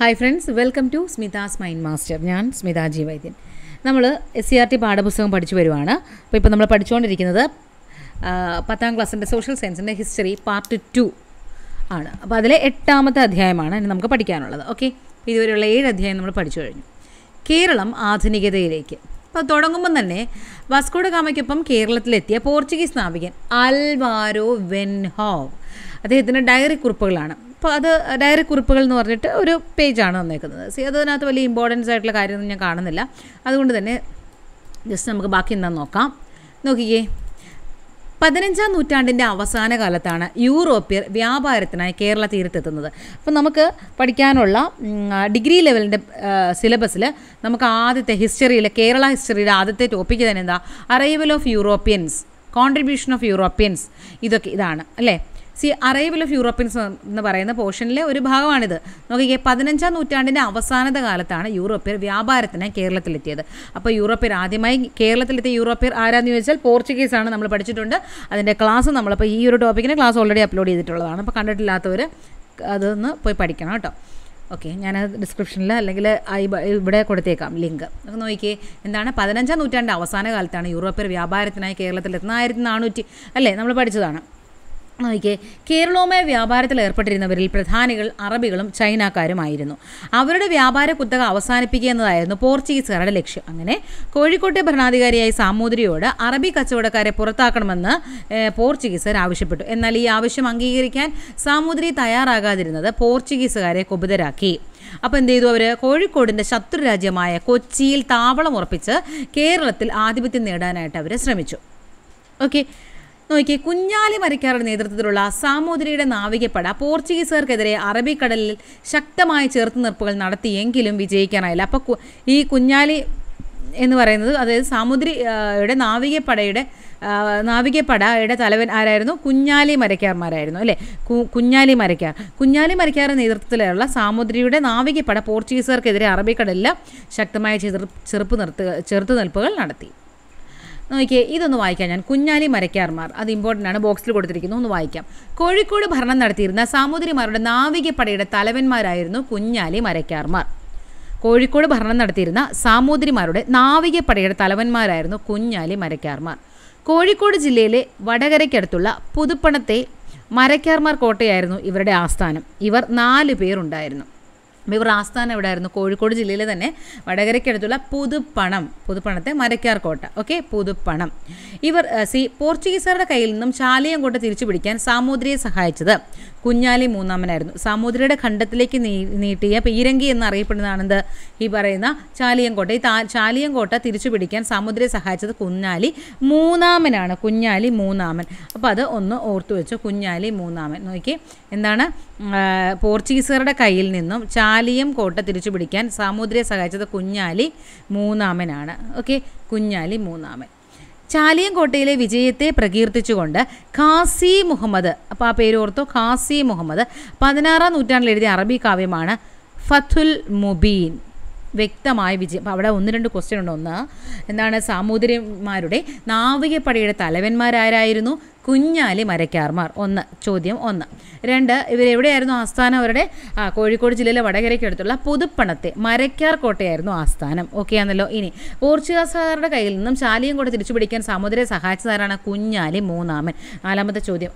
Hi friends welcome to Smitha's mind master ഞാൻ Smitha G വൈദ്യൻ. നമ്മൾ എസ് സി ആർ ടി പാഠപുസ്തകം പഠിച്ചു വരുവാണ്. അപ്പോൾ ഇപ്പോൾ നമ്മൾ പഠിച്ചുകൊണ്ടിരിക്കുന്നത് പത്താം ക്ലാസ്സിന്റെ സോഷ്യൽ സയൻസിന്റെ ഹിസ്റ്ററി പാർട്ട് ടു ആണ്. അപ്പോൾ അതിലെ എട്ടാമത്തെ അധ്യായമാണ് ഇനി നമുക്ക് പഠിക്കാനുള്ളത്. ഓക്കെ ഇതുവരെയുള്ള ഏഴ് അധ്യായം നമ്മൾ പഠിച്ചു കഴിഞ്ഞു. കേരളം ആധുനികതയിലേക്ക്. അപ്പോൾ തുടങ്ങുമ്പം തന്നെ വാസ്കോഡ ഗാമയ്ക്കൊപ്പം കേരളത്തിലെത്തിയ പോർച്ചുഗീസ് നാവികൻ അൽവാരോ വെൻഹോവ്. അദ്ദേഹത്തിന്റെ ഡയറി കുറിപ്പുകളാണ്. അപ്പോൾ അത് ഡയറി കുറിപ്പുകൾ എന്ന് പറഞ്ഞിട്ട് ഒരു പേജാണ് വന്നേക്കുന്നത് സി അതിനകത്ത് വലിയ ഇമ്പോർട്ടൻസ് ആയിട്ടുള്ള കാര്യമൊന്നും ഞാൻ കാണുന്നില്ല. അതുകൊണ്ട് തന്നെ ജസ്റ്റ് നമുക്ക് ബാക്കി എന്താ നോക്കാം. നോക്കിക്കേ. പതിനഞ്ചാം നൂറ്റാണ്ടിന്റെ അവസാന കാലത്താണ് യൂറോപ്യർ വ്യാപാരത്തിനായി കേരള തീരത്തെത്തുന്നത്. അപ്പോൾ നമുക്ക് പഠിക്കാനുള്ള ഡിഗ്രി ലെവലിന്റെ സിലബസിൽ നമുക്ക് ആദ്യത്തെ ഹിസ്റ്ററിയിലെ കേരള ഹിസ്റ്ററിയിലെ ആദ്യത്തെ ടോപ്പിക്ക് തന്നെ എന്താ? Arrival of Europeans contribution of Europeans ഇതൊക്കെ ഇതാണ് അല്ലേ? സി അറൈവൽ ഓഫ് യൂറോപ്യൻസ് എന്ന് പറയുന്ന പോർഷനിലെ ഒരു ഭാഗമാണിത്. നോക്കിക്കേ പതിനഞ്ചാം നൂറ്റാണ്ടിന്റെ അവസാനത്തെ കാലത്താണ് യൂറോപ്യർ വ്യാപാരത്തിന് കേരളത്തിലെത്തിയത്. അപ്പോൾ യൂറോപ്യർ ആദ്യമായി കേരളത്തിലെത്തിയ യൂറോപ്യർ ആരാന്ന് ചോദിച്ചാൽ പോർച്ചുഗീസ് ആണ് നമ്മൾ പഠിച്ചിട്ടുണ്ട്. അതിന്റെ ക്ലാസ് നമ്മളിപ്പോൾ ഈ ഒരു ടോപ്പിക്കിന് ക്ലാസ് ഓൾറെഡി അപ്ലോഡ് ചെയ്തിട്ടുള്ളതാണ്. അപ്പോൾ കണ്ടിട്ടില്ലാത്തവർ അതൊന്ന് പോയി പഠിക്കണം കേട്ടോ. ഓക്കെ ഞാൻ ഡിസ്ക്രിപ്ഷനിൽ അല്ലെങ്കിൽ ഇവിടെ കൊടുത്തേക്കാം ലിങ്ക് നമുക്ക് നോക്കിയേ എന്താണ്? പതിനഞ്ചാം നൂറ്റാണ്ട് അവസാന കാലത്താണ് യൂറോപ്യർ വ്യാപാരത്തിനായി കേരളത്തിലെത്തുന്ന ആയിരത്തി നാനൂറ്റി അല്ലേ? നമ്മൾ പഠിച്ചതാണ്. നോക്കിയേ കേരളവുമായി വ്യാപാരത്തിൽ ഏർപ്പെട്ടിരുന്നവരിൽ പ്രധാനികൾ അറബികളും ചൈനക്കാരുമായിരുന്നു. അവരുടെ വ്യാപാര കുത്തക അവസാനിപ്പിക്കുക എന്നതായിരുന്നു പോർച്ചുഗീസുകാരുടെ ലക്ഷ്യം. അങ്ങനെ കോഴിക്കോട്ടെ ഭരണാധികാരിയായ സാമൂതിരിയോട് അറബി കച്ചവടക്കാരെ പുറത്താക്കണമെന്ന് പോർച്ചുഗീസുകാർ ആവശ്യപ്പെട്ടു. എന്നാൽ ഈ ആവശ്യം അംഗീകരിക്കാൻ സാമൂതിരി തയ്യാറാകാതിരുന്നത് പോർച്ചുഗീസുകാരെ കുപിതരാക്കി അപ്പോൾ എന്ത് ചെയ്തു അവർ കോഴിക്കോടിന്റെ ശത്രു രാജ്യമായ കൊച്ചിയിൽ താവളം ഉറപ്പിച്ച് കേരളത്തിൽ ആധിപത്യം നേടാനായിട്ട് അവർ ശ്രമിച്ചു. ഓക്കെ. നോക്കിയേ കുഞ്ഞാലി മരക്കാരുടെ നേതൃത്വത്തിലുള്ള സാമൂതിരിയുടെ നാവികപ്പട പോർച്ചുഗീസുകാർക്കെതിരെ അറബിക്കടലിൽ ശക്തമായ ചെറുത്തുനിർപ്പുകൾ നടത്തിയെങ്കിലും വിജയിക്കാനായില്ല. അപ്പോൾ ഈ കുഞ്ഞാലി എന്ന് പറയുന്നത് അതായത് സാമുദ്രിയുടെ നാവികപ്പടയുടെ നാവികപ്പടയുടെ തലവൻ ആരായിരുന്നു? കുഞ്ഞാലി മരക്കാർമാരായിരുന്നു അല്ലേ? കുഞ്ഞാലി മരക്കാർ. കുഞ്ഞാലി മരക്കാരുടെ നേതൃത്വത്തിലുള്ള സാമുദ്രിയുടെ നാവികപ്പട പോർച്ചുഗീസുകാർക്കെതിരെ അറബിക്കടലിൽ ശക്തമായ ചെറു ചെറുപ്പ് നിർത്തുക ചെറുത്തുനിൽപ്പുകൾ നടത്തി. നോക്കിയേ ഇതൊന്ന് വായിക്കാം ഞാൻ. കുഞ്ഞാലി മരക്കാർമാർ. അത് ഇമ്പോർട്ടന്റ് ആണ്. ബോക്സിൽ കൊടുത്തിരിക്കുന്നു. ഒന്ന് വായിക്കാം. കോഴിക്കോട് ഭരണം നടത്തിയിരുന്ന സാമൂതിരിമാരുടെ നാവികപ്പടയുടെ തലവന്മാരായിരുന്നു കുഞ്ഞാലി മരക്കാർമാർ. കോഴിക്കോട് ഭരണം നടത്തിയിരുന്ന സാമൂതിരിമാരുടെ നാവികപ്പടയുടെ തലവന്മാരായിരുന്നു കുഞ്ഞാലി മരക്കാർമാർ. കോഴിക്കോട് ജില്ലയിലെ വടകരയ്ക്കടുത്തുള്ള പുതുപ്പണത്തെ മരക്കാർമാർ കോട്ടയായിരുന്നു ഇവരുടെ ആസ്ഥാനം. ഇവർ നാല് പേരുണ്ടായിരുന്നു. ഇവർ ആസ്ഥാനം എവിടെയായിരുന്നു? കോഴിക്കോട് ജില്ലയിലെ തന്നെ വടകരയ്ക്കടുത്തുള്ള പുതുപ്പണം പുതുപ്പണത്തെ മരക്കാർ കോട്ട ഓക്കെ പുതുപ്പണം ഇവർ സി പോർച്ചുഗീസുകാരുടെ കയ്യിൽ നിന്നും ചാലിയം കോട്ട തിരിച്ചു പിടിക്കാൻ സാമൂതിരിയെ സഹായിച്ചത്. കുഞ്ഞാലി മൂന്നാമനായിരുന്നു. സാമൂതിരിയുടെ ഖണ്ഡത്തിലേക്ക് നീ നീട്ടിയ പീരങ്കി എന്നറിയപ്പെടുന്നതാണെന്ത്? ഈ പറയുന്ന ചാലിയങ്കോട്ട. ഈ ചാലിയങ്കോട്ട തിരിച്ചു പിടിക്കാൻ സാമൂതിരിയെ സഹായിച്ചത് കുഞ്ഞാലി മൂന്നാമനാണ്. കുഞ്ഞാലി മൂന്നാമൻ. അപ്പോൾ അത് ഒന്ന് ഓർത്തു വെച്ചു. കുഞ്ഞാലി മൂന്നാമൻ. നോക്കി എന്താണ്? പോർച്ചുഗീസുകാരുടെ കയ്യിൽ നിന്നും ചാലിയം കോട്ട തിരിച്ചു പിടിക്കാൻ സാമൂതിരിയെ സഹായിച്ചത് കുഞ്ഞാലി മൂന്നാമനാണ്. ഓക്കെ. കുഞ്ഞാലി മൂന്നാമൻ. ചാലിയം കോട്ടയിലെ വിജയത്തെ പ്രകീർത്തിച്ചുകൊണ്ട് ഖാസി മുഹമ്മദ് അപ്പോൾ ആ പേര് ഓർത്തോ? ഖാസി മുഹമ്മദ്. പതിനാറാം നൂറ്റാണ്ടിൽ എഴുതിയ അറബി കാവ്യമാണ് ഫത്തുൽ മുബീൻ. വ്യക്തമായ വിജയം. അവിടെ ഒന്ന് രണ്ട് ക്വസ്റ്റ്യൻ ഉണ്ട്. ഒന്ന് എന്താണ് സാമൂതിരിമാരുടെ നാവികപ്പടയുടെ തലവന്മാരാരായിരുന്നു? കുഞ്ഞാലി മരക്കാർമാർ. ഒന്ന് ചോദ്യം ഒന്ന്. രണ്ട് ഇവരെവിടെയായിരുന്നു ആസ്ഥാനം? അവരുടെ കോഴിക്കോട് ജില്ലയിലെ വടകരയ്ക്കടുത്തുള്ള പുതുപ്പണത്തെ മരക്കാർ കോട്ടയായിരുന്നു ആസ്ഥാനം. ഓക്കെ ആണല്ലോ. ഇനി പോർച്ചുഗീസുകാരുടെ കയ്യിൽ നിന്നും ചാലിയം കൂടെ തിരിച്ചു പിടിക്കാൻ സമുദ്രയെ സഹായിച്ചതാരാണ് കുഞ്ഞാലി മൂന്നാമൻ? നാലാമത്തെ ചോദ്യം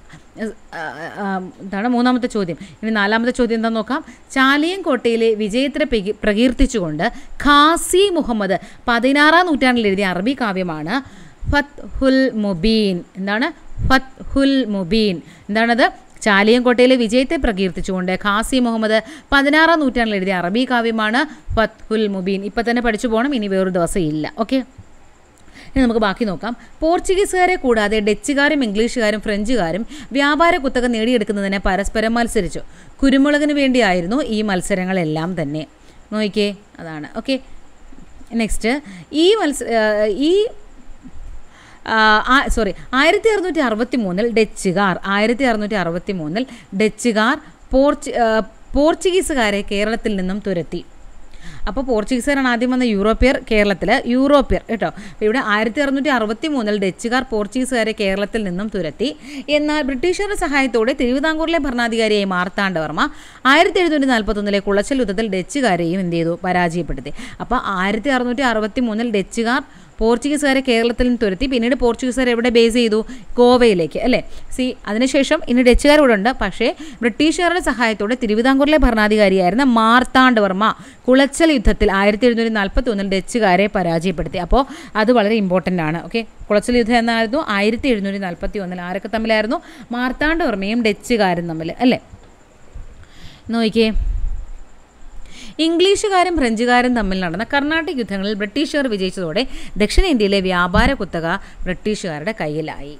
ഇതാണ് മൂന്നാമത്തെ ചോദ്യം? ഇനി നാലാമത്തെ ചോദ്യം എന്താ നോക്കാം. ചാലിയം കോട്ടയിലെ വിജയത്തിനെ പ്രകീ- പ്രകീർത്തിച്ചുകൊണ്ട് ഖാസി മുഹമ്മദ് പതിനാറാം നൂറ്റാണ്ടിൽ എഴുതിയ അറബി കാവ്യമാണ് ഫത്ഹുൽ മുബീൻ. എന്താണ്? ഫത്ഹുൽ മുബീൻ. എന്താണത്? ചാലിയൻകോട്ടയിലെ വിജയത്തെ പ്രകീർത്തിച്ചുകൊണ്ട് ഖാസി മുഹമ്മദ് പതിനാറാം നൂറ്റാണ്ടിൽ എഴുതിയ അറബി കാവ്യമാണ് ഫത്ഹുൽ മുബീൻ. ഇപ്പം തന്നെ പഠിച്ചു പോകണം ഇനി വേറൊരു ദിവസം ഇല്ല. ഓക്കെ? ഇനി നമുക്ക് ബാക്കി നോക്കാം. പോർച്ചുഗീസുകാരെ കൂടാതെ ഡച്ചുകാരും ഇംഗ്ലീഷുകാരും ഫ്രഞ്ചുകാരും വ്യാപാര കുത്തക നേടിയെടുക്കുന്നതിന് പരസ്പരം മത്സരിച്ചു. കുരുമുളകിന് വേണ്ടിയായിരുന്നു ഈ മത്സരങ്ങളെല്ലാം തന്നെ. നോക്കിക്കേ അതാണ്. ഓക്കെ? നെക്സ്റ്റ് ഈ മത്സ ഈ സോറി ആയിരത്തി അറുന്നൂറ്റി അറുപത്തി മൂന്നിൽ ഡച്ചുകാർ ആയിരത്തി അറുന്നൂറ്റി അറുപത്തി മൂന്നിൽ ഡച്ചുകാർ പോർച്ച് പോർച്ചുഗീസുകാരെ കേരളത്തിൽ നിന്നും തുരത്തി. അപ്പോൾ പോർച്ചുഗീസുകാരാണ് ആദ്യം വന്ന യൂറോപ്യർ കേരളത്തിൽ യൂറോപ്യർ കേട്ടോ. ഇവിടെ ആയിരത്തി അറുന്നൂറ്റി അറുപത്തി മൂന്നിൽ ഡച്ചുകാർ പോർച്ചുഗീസുകാരെ കേരളത്തിൽ നിന്നും തുരത്തി. എന്നാൽ ബ്രിട്ടീഷുകാരുടെ സഹായത്തോടെ തിരുവിതാംകൂറിലെ ഭരണാധികാരിയായി മാർത്താണ്ഡവർമ്മ ആയിരത്തി എഴുന്നൂറ്റി നാൽപ്പത്തൊന്നിലെ കുളച്ചൽ യുദ്ധത്തിൽ ഡച്ചുകാരെയും എന്ത് ചെയ്തു? പരാജയപ്പെടുത്തി. അപ്പോൾ ആയിരത്തി അറുന്നൂറ്റി അറുപത്തി മൂന്നിൽ ഡച്ചുകാർ പോർച്ചുഗീസുകാരെ കേരളത്തിൽ നിന്ന് തുരത്തി പിന്നീട് പോർച്ചുഗീസുകാർ എവിടെ ബേസ് ചെയ്തു? ഗോവയിലേക്ക് അല്ലേ? സി അതിനുശേഷം ഇനി ഡച്ചുകാർ ഇവിടെ ഉണ്ട്. പക്ഷേ ബ്രിട്ടീഷുകാരുടെ സഹായത്തോടെ തിരുവിതാംകൂറിലെ ഭരണാധികാരിയായിരുന്ന മാർത്താണ്ഡവർമ്മ കുളച്ചൽ യുദ്ധത്തിൽ ആയിരത്തി എഴുന്നൂറ്റി നാൽപ്പത്തി ഒന്നിൽ ഡച്ചുകാരെ പരാജയപ്പെടുത്തി. അപ്പോൾ അത് വളരെ ഇമ്പോർട്ടന്റ് ആണ് ഓക്കെ കുളച്ചൽ യുദ്ധം എന്നായിരുന്നു. ആയിരത്തി എഴുന്നൂറ്റി നാൽപ്പത്തി ഒന്നിൽ ആരൊക്കെ തമ്മിലായിരുന്നു? മാർത്താണ്ഡവർമ്മയും ഡച്ചുകാരും തമ്മിൽ അല്ലേ? നോക്കിയേ ഇംഗ്ലീഷുകാരും ഫ്രഞ്ചുകാരും തമ്മിൽ നടന്ന കർണാട്ടിക് യുദ്ധങ്ങളിൽ ബ്രിട്ടീഷുകാർ വിജയിച്ചതോടെ ദക്ഷിണേന്ത്യയിലെ വ്യാപാര കുത്തക ബ്രിട്ടീഷുകാരുടെ കയ്യിലായി.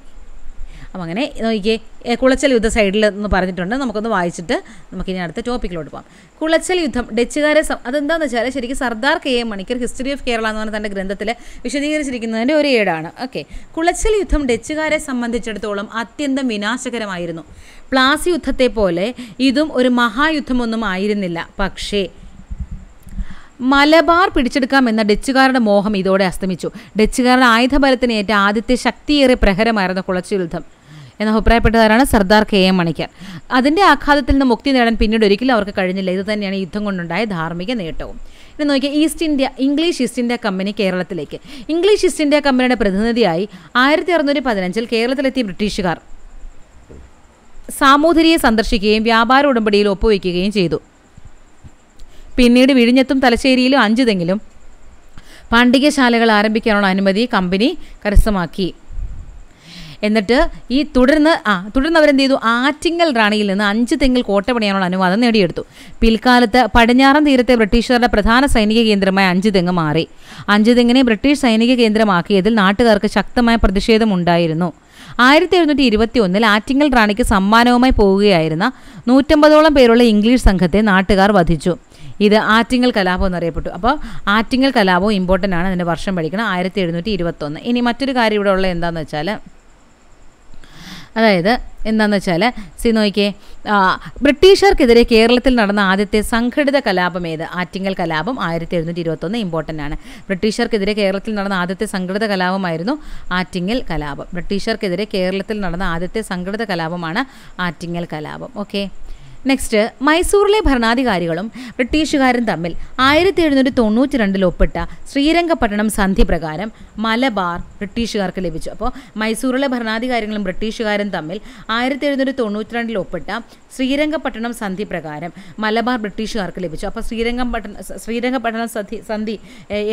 അപ്പം അങ്ങനെ നോക്കിയേ കുളച്ചൽ യുദ്ധ സൈഡിൽ എന്ന് പറഞ്ഞിട്ടുണ്ട്. നമുക്കൊന്ന് വായിച്ചിട്ട് നമുക്കിനി അടുത്ത ടോപ്പിക്കിലോട്ട് പോകാം കുളച്ചൽ യുദ്ധം ഡച്ചുകാരെ അതെന്താണെന്ന് വെച്ചാൽ ശരിക്കും Sardar K M Panikkar history of Kerala എന്ന് പറഞ്ഞ തന്റെ ഗ്രന്ഥത്തിൽ വിശദീകരിച്ചിരിക്കുന്നതിന്റെ ഒരു ഏടാണ്. ഓക്കെ. കുളച്ചൽ യുദ്ധം ഡച്ചുകാരെ സംബന്ധിച്ചിടത്തോളം അത്യന്തം വിനാശകരമായിരുന്നു. പ്ലാസി യുദ്ധത്തെ പോലെ ഇതും ഒരു മഹായുദ്ധമൊന്നും ആയിരുന്നില്ല. പക്ഷേ മലബാർ പിടിച്ചെടുക്കാമെന്ന ഡച്ചുകാരുടെ മോഹം ഇതോടെ അസ്തമിച്ചു. ഡച്ചുകാരുടെ ആയുധബലത്തിന് ഏറ്റ ആദ്യത്തെ ശക്തിയേറിയ പ്രഹരമായിരുന്നു കുളച്ചു യുദ്ധം. എന്ന അഭിപ്രായപ്പെട്ടതാരാണ് സർദാർ കെ എം മണിക്കർ അതിന്റെ ആഘാതത്തിൽ നിന്ന് മുക്തി നേടാൻ പിന്നീട് ഒരിക്കലും അവർക്ക് കഴിഞ്ഞില്ല. ഇത് തന്നെയാണ് യുദ്ധം കൊണ്ടുണ്ടായ ധാർമ്മിക നേട്ടവും. ഇനി നോക്കിയാൽ east India English east India company കേരളത്തിലേക്ക്. ഇംഗ്ലീഷ് ഈസ്റ്റ് ഇന്ത്യ കമ്പനിയുടെ പ്രതിനിധിയായി ആയിരത്തി അറുന്നൂറ്റി പതിനഞ്ചിൽ കേരളത്തിലെത്തിയ ബ്രിട്ടീഷുകാർ. സാമൂതിരിയെ സന്ദർശിക്കുകയും വ്യാപാര ഉടമ്പടിയിൽ ഒപ്പുവയ്ക്കുകയും ചെയ്തു. പിന്നീട് വിഴിഞ്ഞത്തും തലശ്ശേരിയിലും അഞ്ചുതെങ്കിലും പാണ്ഡികശാലകൾ ആരംഭിക്കാനുള്ള അനുമതി കമ്പനി കരസ്ഥമാക്കി. എന്നിട്ട് ഈ തുടർന്ന് ആ തുടർന്ന് അവരെന്ത് ചെയ്തു ആറ്റിങ്ങൽ റാണിയിൽ നിന്ന് അഞ്ച് തെങ്ങിൽ കോട്ട പണിയാനുള്ള അനുവാദം നേടിയെടുത്തു. പിൽക്കാലത്ത് പടിഞ്ഞാറൻ തീരത്തെ ബ്രിട്ടീഷുകാരുടെ പ്രധാന സൈനിക കേന്ദ്രമായ അഞ്ച് തെങ്ങ് മാറി. അഞ്ച് തെങ്ങിനെ ബ്രിട്ടീഷ് സൈനിക കേന്ദ്രമാക്കിയതിൽ നാട്ടുകാർക്ക് ശക്തമായ പ്രതിഷേധമുണ്ടായിരുന്നു. ആയിരത്തി എഴുന്നൂറ്റി ഇരുപത്തി ഒന്നിൽ ആറ്റിങ്ങൽ റാണിക്ക് സമ്മാനവുമായി പോവുകയായിരുന്ന നൂറ്റമ്പതോളം പേരുള്ള ഇംഗ്ലീഷ് സംഘത്തെ നാട്ടുകാർ വധിച്ചു. ഇത് ആറ്റിങ്ങൽ കലാപം എന്നറിയപ്പെട്ടു. അപ്പോൾ ആറ്റിങ്ങൽ കലാപവും ഇമ്പോർട്ടന്റ് ആണ് അതിന്റെ വർഷം പഠിക്കണം. ആയിരത്തി എഴുന്നൂറ്റി ഇരുപത്തൊന്ന് ഇനി മറ്റൊരു കാര്യം ഇവിടെ ഉള്ള എന്താണെന്ന് വെച്ചാൽ അതായത് എന്താണെന്ന് വെച്ചാൽ സി നോക്കിയേ ബ്രിട്ടീഷർക്കെതിരെ കേരളത്തിൽ നടന്ന ആദ്യത്തെ സംഘടിത കലാപം ഏത്? ആറ്റിങ്ങൽ കലാപം ആയിരത്തി എഴുന്നൂറ്റി ഇരുപത്തൊന്ന് ഇമ്പോർട്ടന്റ് ആണ്. ബ്രിട്ടീഷർക്കെതിരെ കേരളത്തിൽ നടന്ന ആദ്യത്തെ സംഘടിത കലാപമായിരുന്നു ആറ്റിങ്ങൽ കലാപം. ബ്രിട്ടീഷർക്കെതിരെ കേരളത്തിൽ നടന്ന ആദ്യത്തെ സംഘടിത കലാപമാണ് ആറ്റിങ്ങൽ കലാപം. ഓക്കെ നെക്സ്റ്റ് മൈസൂറിലെ ഭരണാധികാരികളും ബ്രിട്ടീഷുകാരും തമ്മിൽ ആയിരത്തി എഴുന്നൂറ്റി തൊണ്ണൂറ്റി രണ്ടിൽ ഒപ്പിട്ട ശ്രീരംഗപട്ടണം സന്ധി പ്രകാരം മലബാർ ബ്രിട്ടീഷുകാർക്ക് ലഭിച്ചു. അപ്പോൾ മൈസൂറിലെ ഭരണാധികാരികളും ബ്രിട്ടീഷുകാരും തമ്മിൽ ആയിരത്തി എഴുന്നൂറ്റി തൊണ്ണൂറ്റി രണ്ടിൽ ഒപ്പിട്ട ശ്രീരംഗപട്ടണം സന്ധി പ്രകാരം മലബാർ ബ്രിട്ടീഷുകാർക്ക് ലഭിച്ചു. അപ്പോൾ ശ്രീരംഗപട്ടണം ശ്രീരംഗപട്ടണം സന്ധി സന്ധി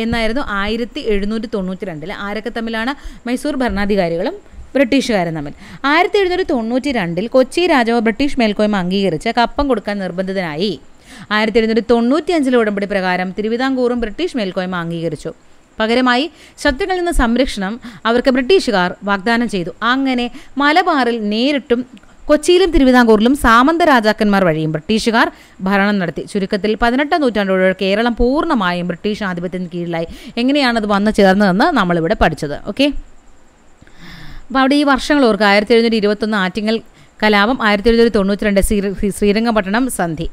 എന്നായിരുന്നു ആയിരത്തി എഴുന്നൂറ്റി തൊണ്ണൂറ്റി രണ്ടിൽ ആരൊക്കെ തമ്മിലാണ് മൈസൂർ ഭരണാധികാരികളും ബ്രിട്ടീഷുകാരും തമ്മിൽ. ആയിരത്തി എഴുന്നൂറ്റി തൊണ്ണൂറ്റി രണ്ടിൽ കൊച്ചി രാജാവ് ബ്രിട്ടീഷ് മേൽക്കോയ്മ അംഗീകരിച്ച് കപ്പം കൊടുക്കാൻ നിർബന്ധിതനായി. ആയിരത്തി എഴുന്നൂറ്റി തൊണ്ണൂറ്റി അഞ്ചിലെ ഉടമ്പടി പ്രകാരം തിരുവിതാംകൂറും ബ്രിട്ടീഷ് മേൽക്കോയ്മ അംഗീകരിച്ചു. പകരമായി ശത്രുക്കളിൽ നിന്ന് സംരക്ഷണം അവർക്ക് ബ്രിട്ടീഷുകാർ വാഗ്ദാനം ചെയ്തു. അങ്ങനെ മലബാറിൽ നേരിട്ടും കൊച്ചിയിലും തിരുവിതാംകൂറിലും സാമന്ത രാജാക്കന്മാർ വഴിയും ബ്രിട്ടീഷുകാർ ഭരണം നടത്തി. ചുരുക്കത്തിൽ പതിനെട്ടാം നൂറ്റാണ്ടോടെ കേരളം പൂർണമായും ബ്രിട്ടീഷ് ആധിപത്യത്തിന് കീഴിലായി. എങ്ങനെയാണത് വന്നു ചേർന്നതെന്ന് നമ്മളിവിടെ പഠിച്ചത്. ഓക്കെ? അപ്പോൾ അവിടെ ഈ വർഷങ്ങൾ ഓർക്കുക. ആയിരത്തി എഴുന്നൂറ്റി ഇരുപത്തൊന്ന് ആറ്റിങ്ങൽ കലാപം ആയിരത്തി എഴുന്നൂറ്റി തൊണ്ണൂറ്റി രണ്ട് ശ്രീ ശ്രീരംഗപട്ടണം സന്ധി.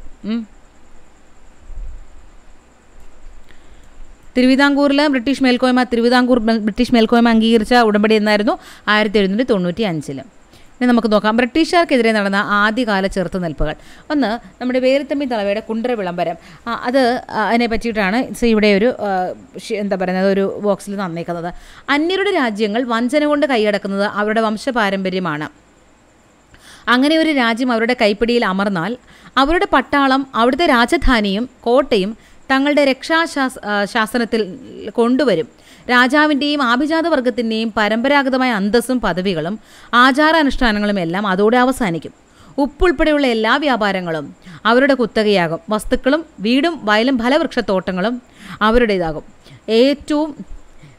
തിരുവിതാംകൂറിൽ ബ്രിട്ടീഷ് മേൽക്കോയ്മ തിരുവിതാംകൂർ ബ്രിട്ടീഷ് മേൽക്കോയ്മ അംഗീകരിച്ച ഉടമ്പടി എന്നായിരുന്നു ആയിരത്തി എഴുന്നൂറ്റി തൊണ്ണൂറ്റി അഞ്ചിൽ ഇനി നമുക്ക് നോക്കാം. ബ്രിട്ടീഷുകാർക്കെതിരെ നടന്ന ആദ്യകാല ചെറുത്തുനിൽപ്പുകൾ. ഒന്ന് നമ്മുടെ വേരുത്തമ്പി തളവയുടെ കുണ്ടറ വിളംബരം. അത് അതിനെ പറ്റിയിട്ടാണ് ഇവിടെ ഒരു എന്താ പറയുന്നത് ഒരു ബോക്സിൽ തന്നേക്കുന്നത് അന്യരുടെ രാജ്യങ്ങൾ വഞ്ചന കൊണ്ട് കൈയടക്കുന്നത് അവരുടെ വംശപാരമ്പര്യമാണ്. അങ്ങനെ ഒരു രാജ്യം അവരുടെ കൈപ്പിടിയിൽ അമർന്നാൽ അവരുടെ പട്ടാളം അവിടുത്തെ രാജധാനിയും കോട്ടയും തങ്ങളുടെ രക്ഷാശാസ് ശാസനത്തിൽ കൊണ്ടുവരും. രാജാവിന്റെയും ആഭിജാത വർഗത്തിന്റെയും പരമ്പരാഗതമായ അന്തസ്സും പദവികളും ആചാരാനുഷ്ഠാനങ്ങളും എല്ലാം അതോടെ അവസാനിക്കും. ഉപ്പുൾപ്പെടെയുള്ള എല്ലാ വ്യാപാരങ്ങളും അവരുടെ കുത്തകയാകും. വസ്തുക്കളും വീടും വയലും ഫലവൃക്ഷത്തോട്ടങ്ങളും അവരുടേതാകും. ഏറ്റവും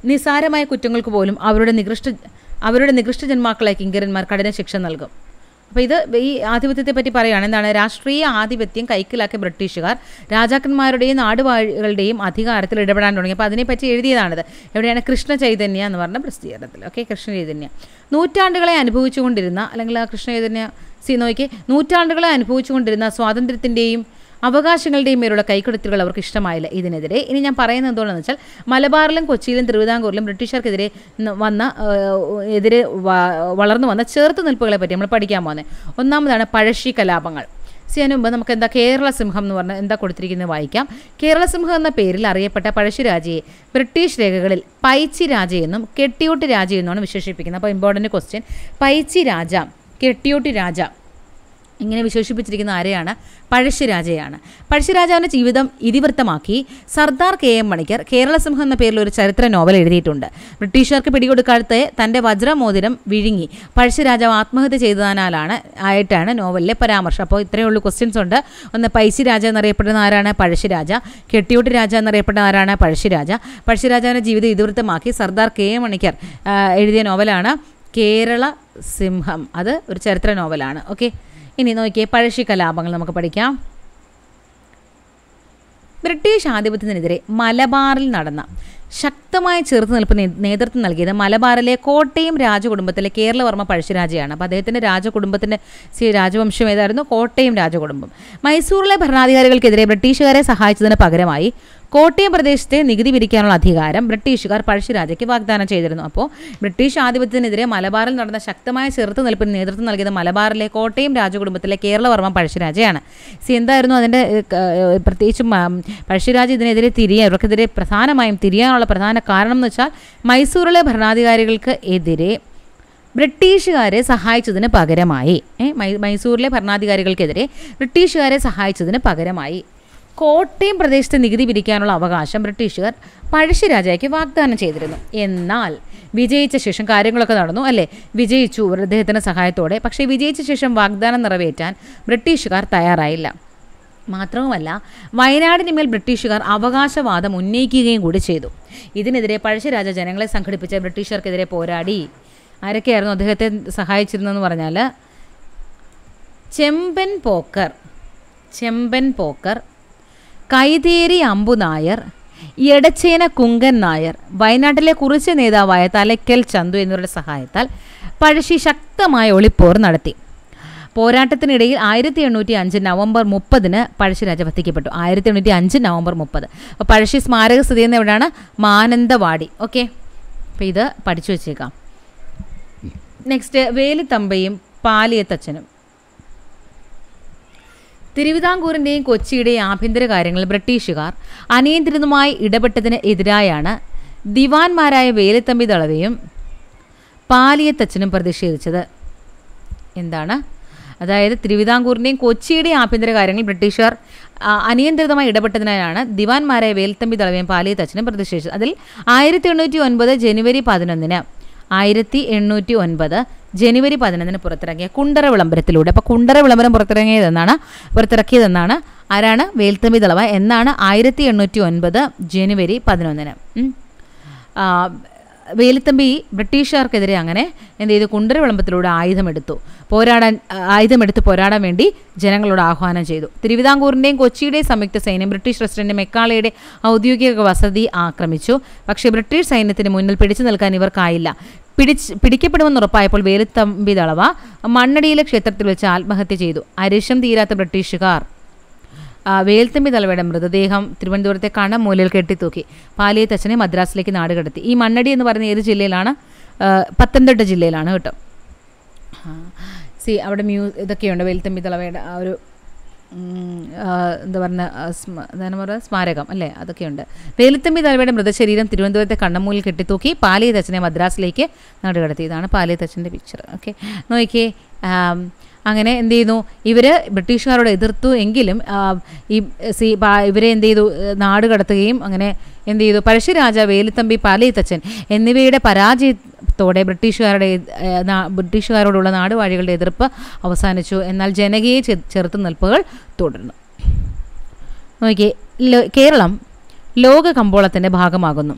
നിസാരമായ കുറ്റങ്ങൾക്ക് പോലും അവരുടെ നികൃഷ്ട അവരുടെ നികൃഷ്ട ജന്മാക്കളെ കിങ്കരന്മാർ കഠിന ശിക്ഷ നൽകും. അപ്പോൾ ഇത് ഈ ആധിപത്യത്തെ പറ്റി പറയുകയാണ്. എന്താണ്? രാഷ്ട്രീയ ആധിപത്യം കൈക്കലാക്കിയ ബ്രിട്ടീഷുകാർ രാജാക്കന്മാരുടെയും നാടുവാഴികളുടെയും അധികാരത്തിൽ ഇടപെടാൻ തുടങ്ങി. അപ്പോൾ അതിനെപ്പറ്റി എഴുതിയതാണിത്. എവിടെയാണ്? കൃഷ്ണ ചൈതന്യ എന്ന് പറഞ്ഞ പ്രസിദ്ധീകരണത്തിൽ. ഓക്കെ കൃഷ്ണ ചൈതന്യ നൂറ്റാണ്ടുകളെ അനുഭവിച്ചുകൊണ്ടിരുന്ന അല്ലെങ്കിൽ ആ കൃഷ്ണ ചൈതന്യ സി നോക്കി നൂറ്റാണ്ടുകളെ അനുഭവിച്ചുകൊണ്ടിരുന്ന സ്വാതന്ത്ര്യത്തിന്റെയും അവകാശങ്ങളുടെയും മേലുള്ള കൈക്കൊടുത്തുകൾ അവർക്ക് ഇഷ്ടമായില്ല ഇതിനെതിരെ. ഇനി ഞാൻ പറയുന്നത് എന്തുകൊണ്ടെന്ന് വെച്ചാൽ മലബാറിലും കൊച്ചിയിലും തിരുവിതാംകൂറിലും ബ്രിട്ടീഷർക്കെതിരെ വന്ന എതിരെ വളർന്നു വന്ന ചേർത്ത് നിൽപ്പുകളെ പറ്റി നമ്മൾ പഠിക്കാൻ പോകുന്നത് ഒന്നാമതാണ് പഴശ്ശി കലാപങ്ങൾ. അതിന് മുമ്പ് നമുക്ക് എന്താ കേരള സിംഹം എന്ന് പറഞ്ഞാൽ എന്താ കൊടുത്തിരിക്കുന്നത് വായിക്കാം. കേരള സിംഹം എന്ന പേരിൽ അറിയപ്പെട്ട പഴശ്ശിരാജയെ ബ്രിട്ടീഷ് രേഖകളിൽ പൈച്ചി രാജയെന്നും കെട്ടിയോട്ട് രാജയെന്നുമാണ് വിശേഷിപ്പിക്കുന്നത്. അപ്പോൾ ഇമ്പോർട്ടന്റ് ക്വസ്റ്റ്യൻ പൈച്ചി രാജ കെട്ടിയോട്ട് രാജ ഇങ്ങനെ വിശേഷിപ്പിച്ചിരിക്കുന്ന ആരെയാണ്? പഴശ്ശിരാജയാണ് പഴശ്ശിരാജാവിന്റെ ജീവിതം ഇതിവൃത്തമാക്കി. സർദാർ കെ എം മണിക്കർ കേരളസിംഹം എന്ന പേരിൽ ഒരു ചരിത്ര നോവൽ എഴുതിയിട്ടുണ്ട്. ബ്രിട്ടീഷുകാർക്ക് പിടികൊടുക്കാത്ത തന്റെ വജ്രമോതിരം വിഴുങ്ങി. പഴശ്ശിരാജാവ് ആത്മഹത്യ ചെയ്തതിനാലാണ് ആയിട്ടാണ് നോവലിലെ പരാമർശം. അപ്പോൾ ഇത്രയേ ഉള്ളൂ ക്വസ്റ്റ്യൻസ് ഉണ്ട്. ഒന്ന് പൈസി രാജ എന്നറിയപ്പെടുന്ന ആരാണ്? പഴശ്ശിരാജ. കെട്ടിയോട്ട് രാജ എന്നറിയപ്പെടുന്ന ആരാണ്? പഴശ്ശിരാജ. പഴശ്ശിരാജാവിന്റെ ജീവിതം ഇതിവൃത്തമാക്കി സർദാർ കെ എം മണിക്കർ എഴുതിയ നോവലാണ് കേരള സിംഹം അത് ഒരു ചരിത്ര നോവലാണ്. ഓക്കെ. ഇനി നോക്കിയേ പഴശ്ശി കലാപങ്ങൾ നമുക്ക് പഠിക്കാം. ബ്രിട്ടീഷ് ആധിപത്യത്തിനെതിരെ മലബാറിൽ നടന്ന ശക്തമായ ചെറുത്തുനിൽപ്പ് നേതൃത്വം നൽകിയത് മലബാറിലെ കോട്ടയം രാജകുടുംബത്തിലെ കേരളവർമ്മ പഴശ്ശിരാജയാണ്. അപ്പോൾ അദ്ദേഹത്തിന്റെ രാജകുടുംബത്തിന്റെ രാജവംശം ഏതായിരുന്നു? കോട്ടയം രാജകുടുംബം. മൈസൂറിലെ ഭരണാധികാരികൾക്കെതിരെ ബ്രിട്ടീഷുകാരെ സഹായിച്ചതിന് പകരമായി കോട്ടയം പ്രദേശത്തെ നികുതി പിരിക്കാനുള്ള അധികാരം ബ്രിട്ടീഷുകാർ പഴശ്ശിരാജയ്ക്ക് വാഗ്ദാനം ചെയ്തിരുന്നു. അപ്പോൾ ബ്രിട്ടീഷ് ആധിപത്യത്തിനെതിരെ മലബാറിൽ നടന്ന ശക്തമായ ചെറുത്തുനിൽപ്പിന് നേതൃത്വം നൽകിയത് മലബാറിലെ കോട്ടയം രാജകുടുംബത്തിലെ കേരളവർമ്മ പഴശ്ശിരാജയാണ്. സി എന്തായിരുന്നു അതിന്റെ പ്രത്യേകിച്ചും പഴശ്ശിരാജ ഇതിനെതിരെ തിരിയാൻ ഇവർക്കെതിരെ പ്രധാനമായും തിരിയാനുള്ള പ്രധാന കാരണം എന്ന് വെച്ചാൽ മൈസൂറിലെ ഭരണാധികാരികൾക്ക് എതിരെ ബ്രിട്ടീഷുകാരെ സഹായിച്ചതിന് പകരമായി. മൈസൂരിലെ ഭരണാധികാരികൾക്കെതിരെ ബ്രിട്ടീഷുകാരെ സഹായിച്ചതിന് പകരമായി. കോട്ടയം പ്രദേശത്ത് നികുതി പിരിക്കാനുള്ള അവകാശം ബ്രിട്ടീഷുകാർ പഴശ്ശിരാജയ്ക്ക് വാഗ്ദാനം ചെയ്തിരുന്നു. എന്നാൽ വിജയിച്ച ശേഷം കാര്യങ്ങളൊക്കെ നടന്നു അല്ലേ? വിജയിച്ചു അദ്ദേഹത്തിന്റെ സഹായത്തോടെ. പക്ഷേ വിജയിച്ച ശേഷം വാഗ്ദാനം നിറവേറ്റാൻ ബ്രിട്ടീഷുകാർ തയ്യാറായില്ല. മാത്രവുമല്ല വയനാടിനുമേൽ ബ്രിട്ടീഷുകാർ അവകാശവാദം ഉന്നയിക്കുകയും കൂടി ചെയ്തു. ഇതിനെതിരെ പഴശ്ശിരാജ ജനങ്ങളെ സംഘടിപ്പിച്ച ബ്രിട്ടീഷുകാർക്കെതിരെ പോരാടി. ആരൊക്കെയായിരുന്നു അദ്ദേഹത്തെ സഹായിച്ചിരുന്നതെന്ന് പറഞ്ഞാൽ ചെമ്പൻ പോക്കർ ചെമ്പൻ പോക്കർ കൈതേരി അമ്പു നായർ എടച്ചേന കുങ്കൻ നായർ വയനാട്ടിലെ കുറിച്ച് നേതാവായ തലയ്ക്കൽ ചന്തു എന്നിവരുടെ സഹായത്താൽ പഴശ്ശി ശക്തമായ ഒളിപ്പോർ നടത്തി. പോരാട്ടത്തിനിടയിൽ ആയിരത്തി എണ്ണൂറ്റി അഞ്ച് നവംബർ മുപ്പതിന് പഴശ്ശി വധിക്കപ്പെട്ടു ആയിരത്തി എണ്ണൂറ്റി അഞ്ച് നവംബർ മുപ്പത്. അപ്പോൾ പഴശ്ശി സ്മാരക സ്ഥിതി ചെയ്യുന്ന എവിടെയാണ്? മാനന്തവാടി. ഓക്കെ? അപ്പോൾ ഇത് പഠിച്ചു വെച്ചേക്കാം. നെക്സ്റ്റ് വേലിത്തമ്പയും പാലിയത്തച്ഛനും. തിരുവിതാംകൂറിന്റെയും കൊച്ചിയുടെയും ആഭ്യന്തര കാര്യങ്ങളിൽ ബ്രിട്ടീഷുകാർ അനിയന്ത്രിതമായി ഇടപെട്ടതിന് എതിരായാണ് ദിവാൻമാരായ വേലത്തമ്പി ദളവയും പാലിയത്തച്ഛനും പ്രതിഷേധിച്ചത്. എന്താണ്? അതായത് തിരുവിതാംകൂറിന്റെയും കൊച്ചിയുടെയും ആഭ്യന്തര കാര്യങ്ങൾ ബ്രിട്ടീഷുകാർ അനിയന്ത്രിതമായി ഇടപെട്ടതിനാലാണ് ദിവാൻമാരായ വേൽത്തമ്പി ദളവയും പാലിയത്തച്ഛനും പ്രതിഷേധിച്ചത്. അതിൽ ആയിരത്തി എണ്ണൂറ്റി ഒൻപത് ജനുവരി പതിനൊന്നിന് ആയിരത്തി എണ്ണൂറ്റി ഒൻപത് ജനുവരി പതിനൊന്നിന് പുറത്തിറങ്ങിയ കുണ്ടറ വിളംബരത്തിലൂടെ. അപ്പോൾ കുണ്ടറ വിളംബരം പുറത്തിറങ്ങിയതെന്നാണ് പുറത്തിറക്കിയതെന്നാണ് ആരാണ്? വേൽത്തമ്പി തളവ എന്നാണ് ആയിരത്തി എണ്ണൂറ്റി ഒൻപത് ജനുവരി പതിനൊന്നിന്. വേലുത്തമ്പി ബ്രിട്ടീഷുകാർക്കെതിരെ അങ്ങനെ എന്ത് ചെയ്തു? കുണ്ടര വിളംബത്തിലൂടെ ആയുധമെടുത്തു. പോരാടാൻ ആയുധമെടുത്ത് പോരാടാൻ വേണ്ടി ജനങ്ങളോട് ആഹ്വാനം ചെയ്തു. തിരുവിതാംകൂറിന്റെയും കൊച്ചിയുടെയും സംയുക്ത സൈന്യം ബ്രിട്ടീഷ് പ്രസിഡന്റ് മെക്കാളയുടെ ഔദ്യോഗിക വസതി ആക്രമിച്ചു. പക്ഷേ ബ്രിട്ടീഷ് സൈന്യത്തിന് മുന്നിൽ പിടിച്ചു നിൽക്കാൻ ഇവർക്കായില്ല. പിടിച്ച് പിടിക്കപ്പെടുമെന്ന് ഉറപ്പായപ്പോൾ വേലുത്തമ്പി ദളവ മണ്ണടിയിലെ ക്ഷേത്രത്തിൽ വെച്ച് ആത്മഹത്യ ചെയ്തു. അരിശം തീരാത്ത ബ്രിട്ടീഷുകാർ. വേൽത്തമ്പി തലവയുടെ മൃതദേഹം തിരുവനന്തപുരത്തെ കണമൂലയിൽ കെട്ടിത്തൂക്കി. പാലിയത്തച്ഛനെ മദ്രാസിലേക്ക് നാട് കടത്തി. ഈ മണ്ണടി എന്ന് പറയുന്ന ഏത് ജില്ലയിലാണ്? പത്തനംതിട്ട ജില്ലയിലാണ് കേട്ടോ. സി അവിടെ മ്യൂ ഇതൊക്കെയുണ്ട് വേൽത്തമ്പി തലവയുടെ ആ ഒരു എന്താ പറയുക എന്താണ് പറയുക? സ്മാരകം അല്ലേ? അതൊക്കെയുണ്ട്. വേലുത്തമ്പി തലവയുടെ മൃതശരീരം തിരുവനന്തപുരത്തെ കണ്ണമൂലിൽ കെട്ടിത്തൂക്കി പാലിയത്തച്ഛനെ മദ്രാസിലേക്ക് നടുകടത്തി ഇതാണ് പാലിയത്തച്ഛന്റെ പിക്ചർ ഓക്കെ നോക്കിയേ അങ്ങനെ എന്ത് ചെയ്യുന്നു? ഇവർ ബ്രിട്ടീഷുകാരോട് എതിർത്തു എങ്കിലും ഈ സി ഇവരെ എന്ത് ചെയ്തു? നാട് കടത്തുകയും അങ്ങനെ എന്ത് ചെയ്തു? പഴശ്ശിരാജ വേലുത്തമ്പി പാലയിത്തച്ഛൻ എന്നിവയുടെ പരാജയത്തോടെ ബ്രിട്ടീഷുകാരുടെ ബ്രിട്ടീഷുകാരോടുള്ള നാടുവാഴികളുടെ എതിർപ്പ് അവസാനിച്ചു. എന്നാൽ ജനകീയ ചെറുത്തുനിൽപ്പുകൾ തുടർന്നു. നോക്കിയേ കേരളം ലോക കമ്പോളത്തിന്റെ ഭാഗമാകുന്നു.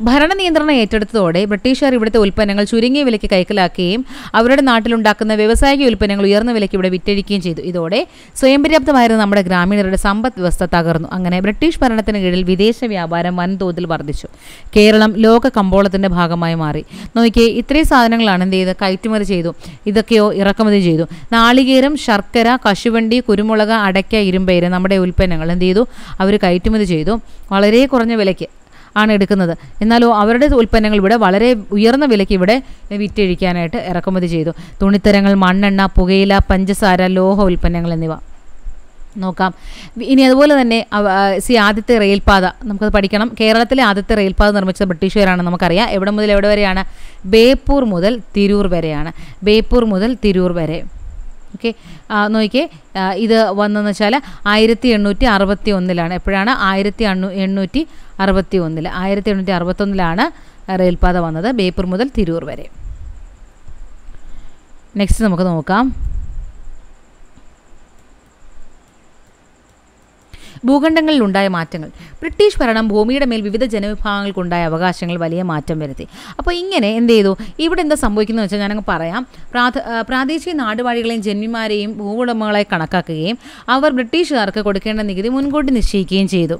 ഭരണ നിയന്ത്രണം ഏറ്റെടുത്തതോടെ ബ്രിട്ടീഷുകാർ ഇവിടുത്തെ ഉൽപ്പന്നങ്ങൾ ചുരുങ്ങിയ വിലയ്ക്ക് കൈക്കലാക്കുകയും അവരുടെ നാട്ടിലുണ്ടാക്കുന്ന വ്യവസായിക ഉൽപ്പന്നങ്ങൾ ഉയർന്ന വിലയ്ക്ക് ഇവിടെ വിറ്റഴിക്കുകയും ചെയ്തു. ഇതോടെ സ്വയം പര്യാപ്തമായിരുന്ന നമ്മുടെ ഗ്രാമീണരുടെ സമ്പദ് വ്യവസ്ഥ തകർന്നു. അങ്ങനെ ബ്രിട്ടീഷ് ഭരണത്തിന് കീഴിൽ വിദേശ വ്യാപാരം വൻതോതിൽ വർദ്ധിച്ചു. കേരളം ലോക കമ്പോളത്തിന്റെ ഭാഗമായി മാറി. നോക്കിയേ ഇത്രയും സാധനങ്ങളാണ് എന്ത് ചെയ്ത് കയറ്റുമതി ചെയ്തു. ഇതൊക്കെയോ ഇറക്കുമതി ചെയ്തു. നാളികേരം ശർക്കര കശുവണ്ടി കുരുമുളക് അടയ്ക്ക ഇരുമ്പേര് നമ്മുടെ ഉൽപ്പന്നങ്ങൾ എന്ത് ചെയ്തു? അവർ കയറ്റുമതി ചെയ്തു. വളരെ കുറഞ്ഞ വിലയ്ക്ക്. ആണ് എടുക്കുന്നത്. എന്നാലോ അവരുടെ ഉൽപ്പന്നങ്ങൾ ഇവിടെ വളരെ ഉയർന്ന വിലയ്ക്ക് ഇവിടെ വിറ്റഴിക്കാനായിട്ട് ഇറക്കുമതി ചെയ്തു. തുണിത്തരങ്ങൾ മണ്ണെണ്ണ പുകയില പഞ്ചസാര ലോഹ ഉൽപ്പന്നങ്ങൾ എന്നിവ. നോക്കാം. ഇനി അതുപോലെ തന്നെ സി ആദ്യത്തെ റെയിൽപാത. നമുക്കത് പഠിക്കണം. കേരളത്തിലെ ആദ്യത്തെ റെയിൽപാത നിർമ്മിച്ചത് ബ്രിട്ടീഷുകാരാണ് നമുക്കറിയാം. എവിടെ മുതൽ എവിടെ വരെയാണ്? ബേപ്പൂർ മുതൽ തിരൂർ വരെയാണ്. ബേപ്പൂർ മുതൽ തിരൂർ വരെ. ഓക്കെ നോക്കിയേ ഇത് വന്നെന്ന് വെച്ചാൽ ആയിരത്തി എണ്ണൂറ്റി അറുപത്തി ഒന്നിലാണ് എപ്പോഴാണ്? ആയിരത്തി അണ്ണൂ എണ്ണൂറ്റി അറുപത്തി ഒന്നിൽ ആയിരത്തി എണ്ണൂറ്റി അറുപത്തൊന്നിലാണ് റെയിൽപാത വന്നത്. ബേപ്പൂർ മുതൽ തിരൂർ വരെ. നെക്സ്റ്റ് നമുക്ക് നോക്കാം. ഭൂഖണ്ഡങ്ങളിൽ ഉണ്ടായ മാറ്റങ്ങൾ. ബ്രിട്ടീഷ് ഭരണം ഭൂമിയുടെ മേൽ വിവിധ ജനവിഭാഗങ്ങൾക്കുണ്ടായ അവകാശങ്ങൾ വലിയ മാറ്റം വരുത്തി. അപ്പോൾ ഇങ്ങനെ എന്ത് ചെയ്തു? ഇവിടെ എന്താ സംഭവിക്കുന്നത് വെച്ചാൽ ഞാനങ്ങ് പറയാം. പ്രാദേശിക നാടുവാഴികളെയും ജന്മിമാരെയും ഭൂവുടമകളെ കണക്കാക്കുകയും അവർ ബ്രിട്ടീഷുകാർക്ക് കൊടുക്കേണ്ട നികുതി മുൻകൂട്ടി നിശ്ചയിക്കുകയും ചെയ്തു.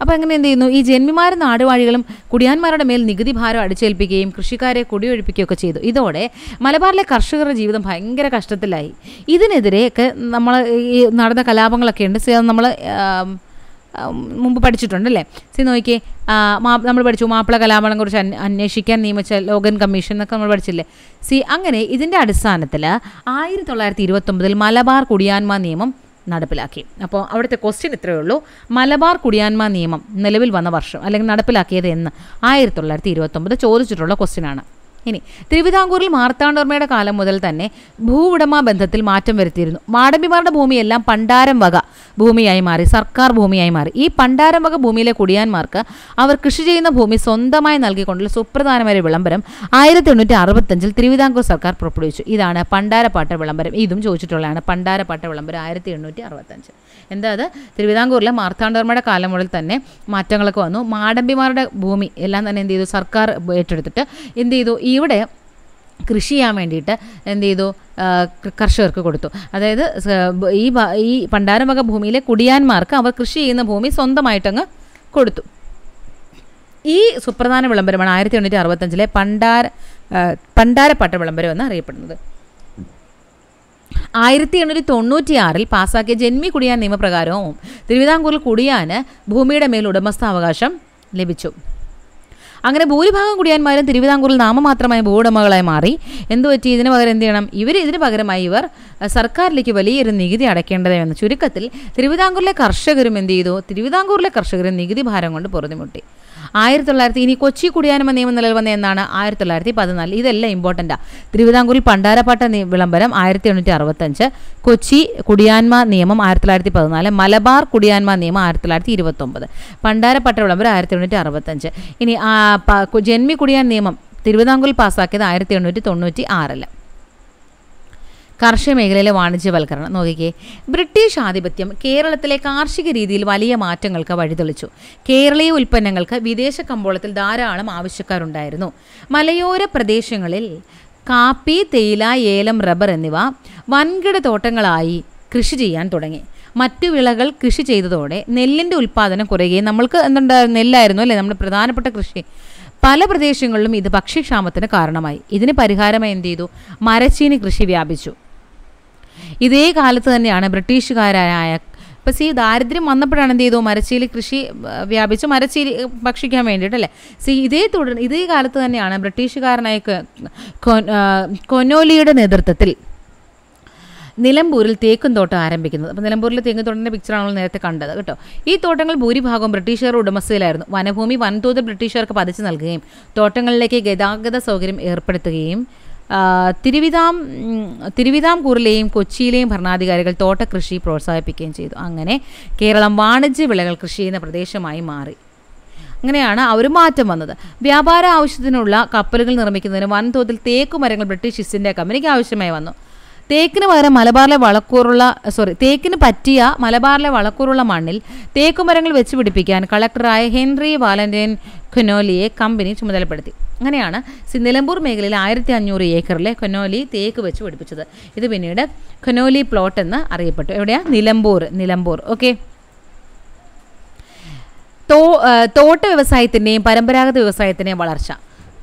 അപ്പോൾ അങ്ങനെ എന്ത് ചെയ്യുന്നു? ഈ ജന്മിമാരും നാടുവാഴികളും കുടിയാന്മാരുടെ മേൽ നികുതി ഭാരം അടിച്ചേൽപ്പിക്കുകയും കൃഷിക്കാരെ കുടിയൊഴിപ്പിക്കുകയൊക്കെ ചെയ്തു. ഇതോടെ മലബാറിലെ കർഷകരുടെ ജീവിതം ഭയങ്കര കഷ്ടത്തിലായി. ഇതിനെതിരെയൊക്കെ നമ്മൾ ഈ നടന്ന കലാപങ്ങളൊക്കെ ഉണ്ട്. നമ്മൾ മുമ്പ് പഠിച്ചിട്ടുണ്ട് അല്ലേ? സി നോക്കിയേ നമ്മൾ പഠിച്ചു മാപ്പിള കലാപങ്ങളെ കുറിച്ച് അന്വ- അന്വേഷിക്കാൻ നിയമിച്ച ലോഗൻ കമ്മീഷൻ എന്നൊക്കെ നമ്മൾ പഠിച്ചില്ലേ? സി അങ്ങനെ ഇതിന്റെ അടിസ്ഥാനത്തിൽ ആയിരത്തി തൊള്ളായിരത്തി ഇരുപത്തൊമ്പതിൽ മലബാർ കുടിയാന്മാ നിയമം നടപ്പിലാക്കി. അപ്പോൾ അവിടുത്തെ ക്വസ്റ്റ്യൻ ഇത്രയേ ഉള്ളൂ. മലബാർ കുടിയാന്മ നിയമം നിലവിൽ വന്ന വർഷം അല്ലെങ്കിൽ നടപ്പിലാക്കിയത് എന്ന് ആയിരത്തി തൊള്ളായിരത്തി ഇരുപത്തൊമ്പത് ചോദിച്ചിട്ടുള്ള ക്വസ്റ്റ്യനാണ് ഇനി തിരുവിതാംകൂറിൽ മാർത്താണ്ഡവർമ്മയുടെ കാലം മുതൽ തന്നെ ഭൂവുടമ ബന്ധത്തിൽ മാറ്റം വരുത്തിയിരുന്നു. മാടമ്പിമാരുടെ ഭൂമിയെല്ലാം പണ്ടാരം വക ഭൂമിയായി മാറി സർക്കാർ ഭൂമിയായി മാറി. ഈ പണ്ടാരം വക ഭൂമിയിലെ കുടിയാന്മാർക്ക് അവർ കൃഷി ചെയ്യുന്ന ഭൂമി സ്വന്തമായി നൽകിക്കൊണ്ടുള്ള സുപ്രധാനമായ വിളംബരം ആയിരത്തി എണ്ണൂറ്റി അറുപത്തഞ്ചിൽ തിരുവിതാംകൂർ സർക്കാർ പുറപ്പെടുവിച്ചു. ഇതാണ് പണ്ടാരപ്പാട്ട വിളംബരം. ഇതും ചോദിച്ചിട്ടുള്ളതാണ് പണ്ടാരപ്പാട്ട വിളംബരം ആയിരത്തി എണ്ണൂറ്റി അറുപത്തഞ്ച് എന്താ അത്? തിരുവിതാംകൂറിലെ മാർത്താണ്ഡവർമ്മയുടെ കാലം മുതൽ തന്നെ മാറ്റങ്ങളൊക്കെ വന്നു. മാടമ്പിമാരുടെ ഭൂമി എല്ലാം തന്നെ എന്ത് ചെയ്തു? സർക്കാർ ഏറ്റെടുത്തിട്ട് എന്ത് ചെയ്തു? ഇവിടെ കൃഷി ചെയ്യാൻ വേണ്ടിയിട്ട് എന്ത് ചെയ്തു? കർഷകർക്ക് കൊടുത്തു. അതായത് ഈ ഈ പണ്ടാരമക ഭൂമിയിലെ കുടിയാന്മാർക്ക് അവർ കൃഷി ചെയ്യുന്ന ഭൂമി സ്വന്തമായിട്ടങ്ങ് കൊടുത്തു. ഈ സുപ്രധാന വിളംബരമാണ് ആയിരത്തി എണ്ണൂറ്റി അറുപത്തഞ്ചിലെ പണ്ടാര പണ്ടാരപ്പാട്ട വിളംബരം എന്ന് അറിയപ്പെടുന്നത്. ആയിരത്തി എണ്ണൂറ്റി തൊണ്ണൂറ്റിയാറിൽ പാസാക്കിയ ജന്മി കുടിയാൻ നിയമപ്രകാരവും തിരുവിതാംകൂറിൽ കുടിയാന് ഭൂമിയുടെ മേൽ ഉടമസ്ഥാവകാശം ലഭിച്ചു. അങ്ങനെ ഭൂരിഭാഗം കുടിയാന്മാരും തിരുവിതാംകൂറിൽ നാമമാത്രമായ ഭൂവുടമകളായി മാറി. എന്തു പറ്റി? ഇതിന് പകരം എന്ത് ചെയ്യണം? ഇവർ ഇതിന് പകരമായി ഇവർ സർക്കാരിലേക്ക് വലിയൊരു നികുതി അടയ്ക്കേണ്ടതെന്ന് ചുരുക്കത്തിൽ തിരുവിതാംകൂറിലെ കർഷകരും എന്ത് ചെയ്തു? തിരുവിതാംകൂറിലെ കർഷകരും നികുതി ഭാരം കൊണ്ട് പൊറുതിമുട്ടി. ആയിരത്തി തൊള്ളായിരത്തി ഇനി കൊച്ചി കുടിയാനമ നിയമം നിലവിൽ വന്ന എന്നാണ് ആയിരത്തി തൊള്ളായിരത്തി പതിനാല്. ഇതെല്ലാം ഇമ്പോർട്ടന്റാണ് തിരുവിതാംകൂറിൽ പണ്ടാരപ്പാട്ട വിളംബരം ആയിരത്തി എണ്ണൂറ്റി അറുപത്തഞ്ച് കൊച്ചി കുടിയാന്മ നിയമം ആയിരത്തി തൊള്ളായിരത്തി പതിനാല്. മലബാർ കുടിയാന്മ നിയമം ആയിരത്തി തൊള്ളായിരത്തി ഇരുപത്തൊമ്പത്. പണ്ടാരപ്പാട്ട വിളംബരം ആയിരത്തി എണ്ണൂറ്റി അറുപത്തഞ്ച് ഇനി ജന്മി കുടിയാൻ നിയമം തിരുവിതാംകൂറിൽ പാസ്സാക്കിയത് ആയിരത്തി എണ്ണൂറ്റി തൊണ്ണൂറ്റി ആറിൽ കാർഷിക മേഖലയിലെ വാണിജ്യവൽക്കരണം. നോക്കിക്കേ ബ്രിട്ടീഷ് ആധിപത്യം കേരളത്തിലെ കാർഷിക രീതിയിൽ വലിയ മാറ്റങ്ങൾക്ക് വഴിതെളിച്ചു. കേരളീയ ഉൽപ്പന്നങ്ങൾക്ക് വിദേശ കമ്പോളത്തിൽ ധാരാളം ആവശ്യക്കാരുണ്ടായിരുന്നു. മലയോര പ്രദേശങ്ങളിൽ കാപ്പി തേയില ഏലം റബ്ബർ എന്നിവ വൻകിട തോട്ടങ്ങളായി കൃഷി ചെയ്യാൻ തുടങ്ങി. മറ്റു വിളകൾ കൃഷി ചെയ്തതോടെ നെല്ലിന്റെ ഉൽപ്പാദനം കുറയുകയും നമ്മൾക്ക് എന്തുണ്ടായിരുന്നു നെല്ലായിരുന്നു അല്ലേ? നമ്മുടെ പ്രധാനപ്പെട്ട കൃഷി. പല പ്രദേശങ്ങളിലും ഇത് ഭക്ഷ്യക്ഷാമത്തിന് കാരണമായി. ഇതിന് പരിഹാരമായി എന്ത് ചെയ്തു? മരച്ചീനി കൃഷി വ്യാപിച്ചു. ഇതേ കാലത്ത് തന്നെയാണ് ബ്രിട്ടീഷുകാരായ ഇപ്പം സി ദാരിദ്ര്യം വന്നപ്പോഴാണ് എന്ത് ചെയ്തു? മരച്ചീലി കൃഷി വ്യാപിച്ച്. മരച്ചീലി ഭക്ഷിക്കാൻ വേണ്ടിയിട്ടല്ലേ? സി ഇതേ തുടർ ഇതേ കാലത്ത് തന്നെയാണ് ബ്രിട്ടീഷുകാരനായ കൊനോലിയുടെ നേതൃത്വത്തിൽ നിലമ്പൂരിൽ തേക്കും തോട്ടം ആരംഭിക്കുന്നത്. അപ്പോൾ നിലമ്പൂരിലെ തേക്കും തോട്ടത്തിന്റെ പിക്ചറാണല്ലോ നേരത്തെ കണ്ടത് കേട്ടോ. ഈ തോട്ടങ്ങൾ ഭൂരിഭാഗവും ബ്രിട്ടീഷുകാർ ഉടമസ്ഥയിലായിരുന്നു വനഭൂമി വൻതോതിൽ ബ്രിട്ടീഷുകാർക്ക് പതിച്ചു നൽകുകയും തോട്ടങ്ങളിലേക്ക് ഗതാഗത സൗകര്യം ഏർപ്പെടുത്തുകയും തിരുവിതാം തിരുവിതാംകൂറിലെയും കൊച്ചിയിലെയും ഭരണാധികാരികൾ തോട്ടകൃഷി പ്രോത്സാഹിപ്പിക്കുകയും ചെയ്തു. അങ്ങനെ കേരളം വാണിജ്യ വിളകൾ കൃഷി ചെയ്യുന്ന പ്രദേശമായി മാറി. അങ്ങനെയാണ് അവർ മാറ്റം വന്നത്. വ്യാപാര ആവശ്യത്തിനുള്ള കപ്പലുകൾ നിർമ്മിക്കുന്നതിന് വൻതോതിൽ തേക്കുമരങ്ങൾ ബ്രിട്ടീഷ് ഈസ്റ്റ് ഇന്ത്യ കമ്പനിക്ക് ആവശ്യമായി വന്നു. തേക്കിന് പകരം മലബാറിലെ വളക്കൂറുള്ള സോറി തേക്കിന് പറ്റിയ മലബാറിലെ വളക്കൂറുള്ള മണ്ണിൽ തേക്കുമരങ്ങൾ വെച്ച് പിടിപ്പിക്കാൻ കളക്ടറായ ഹെൻറി വാലന്റൈൻ ഖനോലിയെ കമ്പനി ചുമതലപ്പെടുത്തി. അങ്ങനെയാണ് നിലമ്പൂർ മേഖലയിൽ ആയിരത്തി അഞ്ഞൂറ് ഏക്കറിലെ കൊനോലി തേക്ക് വെച്ച് പിടിപ്പിച്ചത്. ഇത് പിന്നീട് കൊനോലി പ്ലോട്ട് എന്ന് അറിയപ്പെട്ടു. എവിടെയാണ് നിലമ്പൂർ നിലമ്പൂർ. ഓക്കെ. തോ തോട്ട വ്യവസായത്തിന്റെയും പരമ്പരാഗത വ്യവസായത്തിന്റെയും വളർച്ച.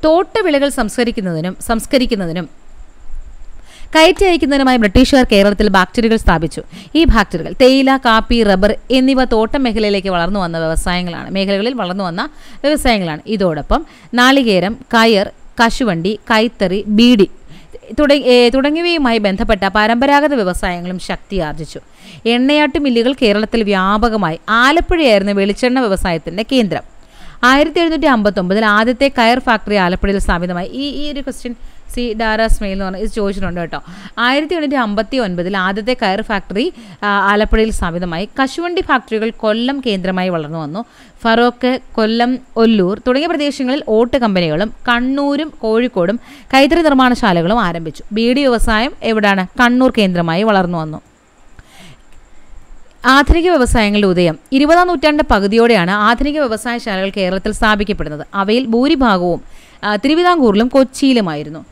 തോട്ട വിളകൾ സംസ്കരിക്കുന്നതിനും സംസ്കരിക്കുന്നതിനും കയറ്റി അയക്കുന്നതിനുമായി ബ്രിട്ടീഷുകാർ കേരളത്തിൽ ഫാക്ടറികൾ സ്ഥാപിച്ചു. ഈ ഫാക്ടറികൾ തേയില കാപ്പി റബ്ബർ എന്നിവ തോട്ടം മേഖലയിലേക്ക് വളർന്നു വന്ന വ്യവസായങ്ങളാണ്. മേഖലകളിൽ വളർന്നു വന്ന വ്യവസായങ്ങളാണ്. ഇതോടൊപ്പം നാളികേരം കയർ കശുവണ്ടി കൈത്തറി ബീഡി തുടങ്ങിയവയുമായി ബന്ധപ്പെട്ട പരമ്പരാഗത വ്യവസായങ്ങളും ശക്തിയാർജിച്ചു എണ്ണയാട്ട് മില്ലുകൾ കേരളത്തിൽ വ്യാപകമായി ആലപ്പുഴയായിരുന്നു വെളിച്ചെണ്ണ വ്യവസായത്തിന്റെ കേന്ദ്രം. ആയിരത്തി എഴുന്നൂറ്റി അമ്പത്തൊമ്പതിൽ ആദ്യത്തെ കയർ ഫാക്ടറി ആലപ്പുഴയിൽ സ്ഥാപിതമായി. ഈ ഈ ഒരു ക്വസ്റ്റ്യൻ സി മെയിൽ എന്ന് പറഞ്ഞ ഇത് ചോദിച്ചിട്ടുണ്ട് കേട്ടോ. ആയിരത്തി എണ്ണൂറ്റി അമ്പത്തി ഒൻപതിൽ ആദ്യത്തെ കയർ ഫാക്ടറി ആലപ്പുഴയിൽ സ്ഥാപിതമായി. കശുവണ്ടി ഫാക്ടറികൾ കൊല്ലം കേന്ദ്രമായി വളർന്നു വന്നു. ഫറോക്ക് കൊല്ലം ഒല്ലൂർ തുടങ്ങിയ പ്രദേശങ്ങളിൽ ഓട്ട് കമ്പനികളും കണ്ണൂരും കോഴിക്കോടും കൈത്തറി നിർമ്മാണശാലകളും ആരംഭിച്ചു. ബീഡി വ്യവസായം എവിടാണ്? കണ്ണൂർ കേന്ദ്രമായി വളർന്നു വന്നു. ആധുനിക വ്യവസായങ്ങളുടെ ഉദയം. ഇരുപതാം നൂറ്റാണ്ടിന്റെ പകുതിയോടെയാണ് ആധുനിക വ്യവസായശാലകൾ കേരളത്തിൽ സ്ഥാപിക്കപ്പെടുന്നത്. അവയിൽ ഭൂരിഭാഗവും തിരുവിതാംകൂറിലും കൊച്ചിയിലുമായിരുന്നു.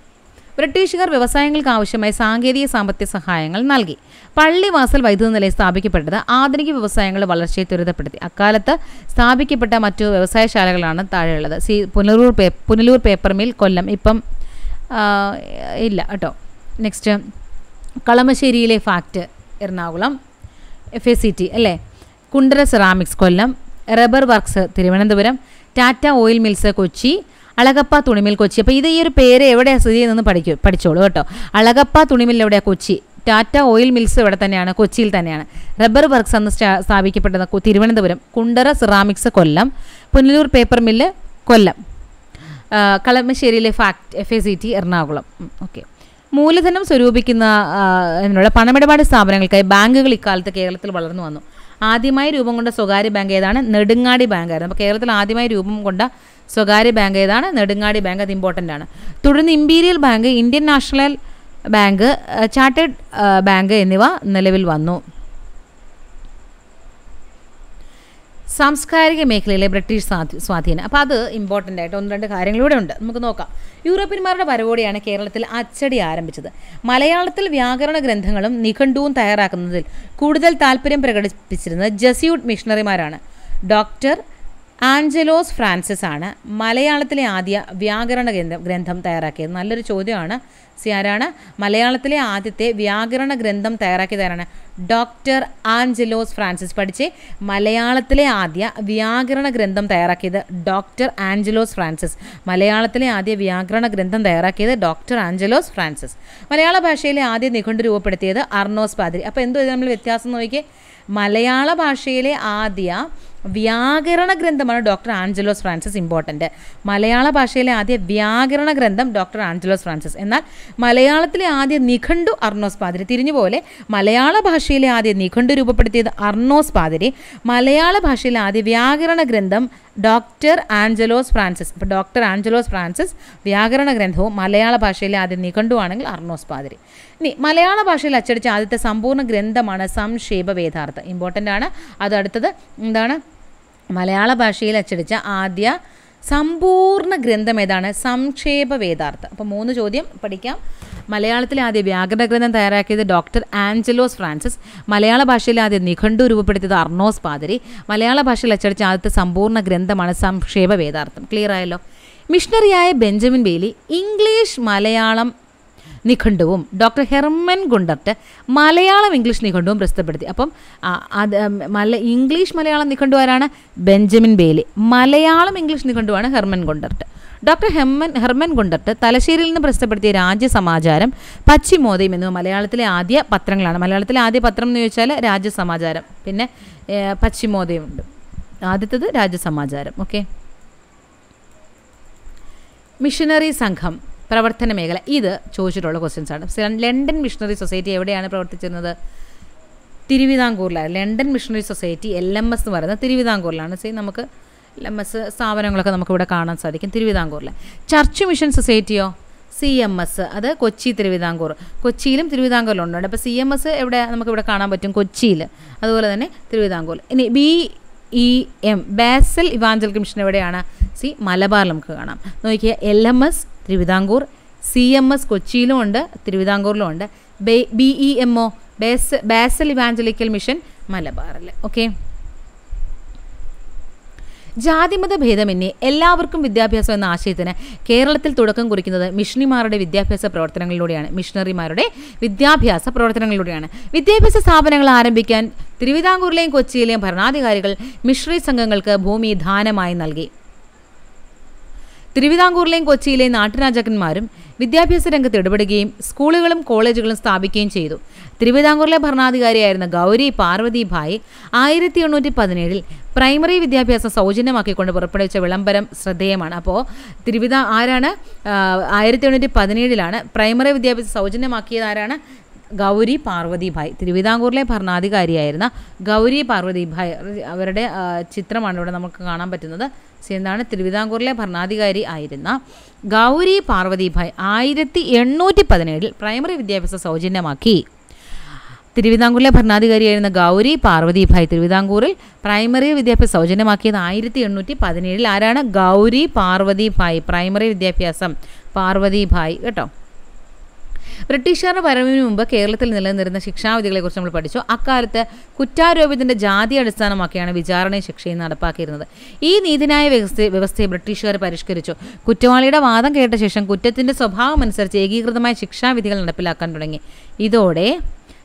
ബ്രിട്ടീഷുകാർ വ്യവസായങ്ങൾക്ക് ആവശ്യമായ സാങ്കേതിക സാമ്പത്തിക സഹായങ്ങൾ നൽകി. പള്ളിവാസൽ വൈദ്യുത നിലയം സ്ഥാപിക്കപ്പെട്ടത് ആധുനിക വ്യവസായങ്ങളുടെ വളർച്ചയെ ത്വരിതപ്പെടുത്തി. അക്കാലത്ത് സ്ഥാപിക്കപ്പെട്ട മറ്റു വ്യവസായശാലകളാണ് താഴെയുള്ളത്. സി പുനലൂർ പേ പുനലൂർ പേപ്പർ മിൽ കൊല്ലം. ഇപ്പം ഇല്ല കേട്ടോ. Next കളമശ്ശേരിയിലെ FACT Ernakulam. F A C T അല്ലേ? Kundara ceramics Kollam. Rubber works Thiruvananthapuram. Tata oil mills Kochi. Alagappa തുണിമിൽ Kochi. അപ്പോൾ ഇത് ഈ ഒരു പേര് എവിടെയാണ് സ്ഥിതി ചെയ്യുന്നതെന്ന് പഠിക്കും പഠിച്ചോളൂ കേട്ടോ. അളകപ്പ തുണിമിൽ എവിടെയാണ് കൊച്ചി? ടാറ്റ ഓയിൽ മിൽസ് ഇവിടെ തന്നെയാണ് കൊച്ചിയിൽ തന്നെയാണ്. റബ്ബർ വർക്ക്സ് സ്റ്റാ- സ്ഥാപിക്കപ്പെട്ടത് Thiruvananthapuram. Kundara ceramics Kollam. Punalur paper mill Kollam. കളമശ്ശേരിയിലെ FACT F A C T Ernakulam. Okay. മൂലധനം സ്വരൂപിക്കുന്ന എന്നുള്ള പണമിടപാട് സ്ഥാപനങ്ങൾക്കായി ബാങ്കുകൾ ഇക്കാലത്ത് കേരളത്തിൽ വളർന്നു വന്നു. ആദ്യമായി രൂപം കൊണ്ട സ്വകാര്യ ബാങ്ക് ഏതാണ്? നെടുങ്ങാടി ബാങ്ക് ആയിരുന്നു. അപ്പോൾ കേരളത്തിൽ ആദ്യമായി രൂപം കൊണ്ട സ്വകാര്യ ബാങ്ക് ഏതാണ്? നെടുങ്ങാടി ബാങ്ക്. അത് ഇമ്പോർട്ടന്റ് ആണ്. തുടർന്ന് imperial bank Indian national bank chartered bank എന്നിവ നിലവിൽ വന്നു. സാംസ്കാരിക മേഖലയിലെ ബ്രിട്ടീഷ് സ്വാധീ- സ്വാധീനം. അപ്പോൾ അത് ഇമ്പോർട്ടന്റ് ആയിട്ട് ഒന്ന് രണ്ട് കാര്യങ്ങളിലൂടെ ഉണ്ട്. നമുക്ക് നോക്കാം. യൂറോപ്യന്മാരുടെ വരവോടെയാണ് കേരളത്തിൽ അച്ചടി ആരംഭിച്ചത്. മലയാളത്തിൽ വ്യാകരണ ഗ്രന്ഥങ്ങളും നിഘണ്ടുവും തയ്യാറാക്കുന്നതിൽ കൂടുതൽ താല്പര്യം പ്രകടിപ്പിച്ചിരുന്നത് ജസ്യൂട്ട് മിഷണറിമാരാണ്. ഡോക്ടർ ആഞ്ചലോസ് ഫ്രാൻസിസ് ആണ് മലയാളത്തിലെ ആദ്യ വ്യാകരണ ഗ്രന്ഥം ഗ്രന്ഥം തയ്യാറാക്കിയത്. നല്ലൊരു ചോദ്യമാണ്. സി ആരാണ്? മലയാളത്തിലെ ആദ്യത്തെ വ്യാകരണ ഗ്രന്ഥം തയ്യാറാക്കിയത് ആരാണ്? ഡോക്ടർ ആഞ്ചലോസ് ഫ്രാൻസിസ് പഠിച്ച് മലയാളത്തിലെ ആദ്യ വ്യാകരണ ഗ്രന്ഥം തയ്യാറാക്കിയത് ഡോക്ടർ ആഞ്ചലോസ് ഫ്രാൻസിസ്. മലയാളത്തിലെ ആദ്യ വ്യാകരണ ഗ്രന്ഥം തയ്യാറാക്കിയത് ഡോക്ടർ ആഞ്ചലോസ് ഫ്രാൻസിസ്. മലയാള ഭാഷയിലെ ആദ്യ നിഘണ്ടു രൂപപ്പെടുത്തിയത് അർണോസ് പാതിരി. അപ്പോൾ എന്തോ നമ്മൾ വ്യത്യാസം നോക്കിയേ. മലയാള ഭാഷയിലെ ആദ്യ വ്യാകരണ ഗ്രന്ഥമാണ് ഡോക്ടർ ആഞ്ചലോസ് ഫ്രാൻസിസ് ഇമ്പോർട്ടന്റ് മലയാള ഭാഷയിലെ ആദ്യ വ്യാകരണ ഗ്രന്ഥം ഡോക്ടർ ആഞ്ചലോസ് ഫ്രാൻസിസ്. എന്നാൽ മലയാളത്തിലെ ആദ്യ നിഘണ്ടു അർണോസ് പാതിരി. തിരിഞ്ഞുപോലെ മലയാള ഭാഷയിലെ ആദ്യ നിഘണ്ടു രൂപപ്പെടുത്തിയത് അർണോസ് പാതിരി. മലയാള ഭാഷയിലെ ആദ്യ വ്യാകരണ ഗ്രന്ഥം ഡോക്ടർ ആഞ്ചലോസ് ഫ്രാൻസിസ്. ഇപ്പോൾ ഡോക്ടർ ആഞ്ചലോസ് ഫ്രാൻസിസ് വ്യാകരണ ഗ്രന്ഥവും മലയാള ഭാഷയിലെ ആദ്യ നിഘണ്ടുവാണെങ്കിൽ അർണോസ് പാതിരി. ഇനി മലയാള ഭാഷയിൽ അച്ചടിച്ച ആദ്യത്തെ സമ്പൂർണ ഗ്രന്ഥമാണ് സംക്ഷേപ വേദാർത്ഥം ഇമ്പോർട്ടന്റ് ആണ്. അത് അടുത്തത് എന്താണ്? മലയാള ഭാഷയിൽ അച്ചടിച്ച ആദ്യ സമ്പൂർണ ഗ്രന്ഥം ഏതാണ്? സംക്ഷേപ വേദാർത്ഥം. അപ്പോൾ മൂന്ന് ചോദ്യം പഠിക്കാം. മലയാളത്തിലെ ആദ്യ വ്യാകരണ ഗ്രന്ഥം തയ്യാറാക്കിയത് ഡോക്ടർ ആഞ്ചലോസ് ഫ്രാൻസിസ്. മലയാള ഭാഷയിലെ ആദ്യ നിഘണ്ടു രൂപപ്പെടുത്തിയത് അർണോസ് പാതിരി. മലയാള ഭാഷയിൽ അച്ചടിച്ച ആദ്യത്തെ സമ്പൂർണ ഗ്രന്ഥമാണ് സംക്ഷേപ വേദാർത്ഥം. ക്ലിയർ ആയല്ലോ? മിഷണറിയായ Benjamin Bailey English Malayalam നിഘണ്ടുവും. Doctor Hermann Gundert Malayalam English നിഘണ്ടുവും പ്രസിദ്ധപ്പെടുത്തി. അപ്പം അത് മല ഇംഗ്ലീഷ് മലയാളം നിഘണ്ടു ആരാണ് ബെഞ്ചമിൻ ബേലി മലയാളം ഇംഗ്ലീഷ് നിഖണ്ഡുവാണ് Hermann Gundert. Doctor ഹെമ്മൻ Hermann Gundert തലശ്ശേരിയിൽ നിന്ന് പ്രസിദ്ധപ്പെടുത്തിയ രാജ്യസമാചാരം പശ്ചിമോദയം എന്നിവ മലയാളത്തിലെ ആദ്യ പത്രങ്ങളാണ്. മലയാളത്തിലെ ആദ്യ പത്രം എന്ന് ചോദിച്ചാൽ രാജ്യസമാചാരം പിന്നെ പശ്ചിമോദയമുണ്ട് ആദ്യത്തത് രാജ്യസമാചാരം ഓക്കെ. മിഷനറി സംഘം. പ്രവർത്തന മേഖല. ഇത് ചോദിച്ചിട്ടുള്ള ക്വസ്റ്റ്യൻസ് ആണ്. ലണ്ടൻ മിഷണറി സൊസൈറ്റി എവിടെയാണ് പ്രവർത്തിച്ചിരുന്നത്? തിരുവിതാംകൂറിലാണ് London missionary society L M S എന്ന് പറയുന്നത് തിരുവിതാംകൂറിലാണ്. സി നമുക്ക് എൽ എം എസ് സ്ഥാപനങ്ങളൊക്കെ നമുക്കിവിടെ കാണാൻ സാധിക്കും തിരുവിതാംകൂറിൽ ചർച്ച് മിഷൻ സൊസൈറ്റിയോ സി എം എസ്. അത് കൊച്ചി തിരുവിതാംകൂർ. കൊച്ചിയിലും തിരുവിതാംകൂറിലും ഉണ്ട് അപ്പോൾ സി എം എസ് എവിടെ നമുക്കിവിടെ കാണാൻ പറ്റും? കൊച്ചിയിൽ അതുപോലെ തന്നെ തിരുവിതാംകൂർ. ഇനി B E M Basel evangel commission എവിടെയാണ്? സി മലബാർ നമുക്ക് കാണാം. നോക്കിയാൽ L M S Thiruvithamkoor C M S കൊച്ചിയിലും ഉണ്ട് തിരുവിതാംകൂറിലും ഉണ്ട്. B E M O base Basel evangelical mission മലബാറിൽ. ഓക്കെ? ജാതിമത ഭേദമന്യേ എല്ലാവർക്കും വിദ്യാഭ്യാസം എന്ന ആശയത്തിന് കേരളത്തിൽ തുടക്കം കുറിക്കുന്നത് മിഷണറിമാരുടെ വിദ്യാഭ്യാസ പ്രവർത്തനങ്ങളിലൂടെയാണ് മിഷണറിമാരുടെ വിദ്യാഭ്യാസ പ്രവർത്തനങ്ങളിലൂടെയാണ്. വിദ്യാഭ്യാസ സ്ഥാപനങ്ങൾ ആരംഭിക്കാൻ തിരുവിതാംകൂറിലെയും കൊച്ചിയിലെയും ഭരണാധികാരികൾ മിഷണറി സംഘങ്ങൾക്ക് ഭൂമി ദാനമായി നൽകി. തിരുവിതാംകൂറിലെയും കൊച്ചിയിലെയും നാട്ടുരാജാക്കന്മാരും വിദ്യാഭ്യാസ രംഗത്ത് ഇടപെടുകയും സ്കൂളുകളും കോളേജുകളും സ്ഥാപിക്കുകയും ചെയ്തു. തിരുവിതാംകൂറിലെ ഭരണാധികാരിയായിരുന്ന ഗൗരി പാർവതി ഭായ് ആയിരത്തി എണ്ണൂറ്റി പതിനേഴിൽ പ്രൈമറി വിദ്യാഭ്യാസം സൗജന്യമാക്കിക്കൊണ്ട് പുറപ്പെടുവിച്ച വിളംബരം ശ്രദ്ധേയമാണ്. അപ്പോൾ തിരുവിതാ ആരാണ്? ആയിരത്തി എണ്ണൂറ്റി പതിനേഴിലാണ് പ്രൈമറി വിദ്യാഭ്യാസം സൗജന്യമാക്കിയത് ആരാണ്? ഗൗരി പാർവതി ഭായ് തിരുവിതാംകൂറിലെ ഭരണാധികാരിയായിരുന്ന ഗൗരി പാർവതി ഭായ് അവരുടെ ചിത്രമാണ് ഇവിടെ നമുക്ക് കാണാൻ പറ്റുന്നത്. എന്താണ്? തിരുവിതാംകൂറിലെ ഭരണാധികാരി ആയിരുന്ന ഗൗരി പാർവതി ഭായ് ആയിരത്തി എണ്ണൂറ്റി പതിനേഴിൽ പ്രൈമറി വിദ്യാഭ്യാസം സൗജന്യമാക്കി. തിരുവിതാംകൂറിലെ ഭരണാധികാരിയായിരുന്ന ഗൗരി പാർവതി ഭായ് തിരുവിതാംകൂറിൽ പ്രൈമറി വിദ്യാഭ്യാസം സൗജന്യമാക്കിയത് ആയിരത്തി എണ്ണൂറ്റി പതിനേഴിൽ ആരാണ്? ഗൗരി പാർവതി ഭായ് പ്രൈമറി വിദ്യാഭ്യാസം പാർവതി ഭായ് കേട്ടോ? ബ്രിട്ടീഷുകാരുടെ വരവിന് മുമ്പ് കേരളത്തിൽ നിലനിന്നിരുന്ന ശിക്ഷാവിധികളെക്കുറിച്ച് നമ്മൾ പഠിച്ചു. അക്കാലത്ത് കുറ്റാരോപിതന്റെ ജാതി അടിസ്ഥാനമാക്കിയാണ് വിചാരണയും ശിക്ഷയും നടപ്പാക്കിയിരുന്നത്. ഈ നീതിന്യായ വ്യവസ്ഥ വ്യവസ്ഥയെ ബ്രിട്ടീഷുകാർ പരിഷ്കരിച്ചു. കുറ്റവാളിയുടെ വാദം കേട്ട ശേഷം കുറ്റത്തിന്റെ സ്വഭാവം അനുസരിച്ച് ഏകീകൃതമായ ശിക്ഷാവിധികൾ നടപ്പിലാക്കാൻ തുടങ്ങി. ഇതോടെ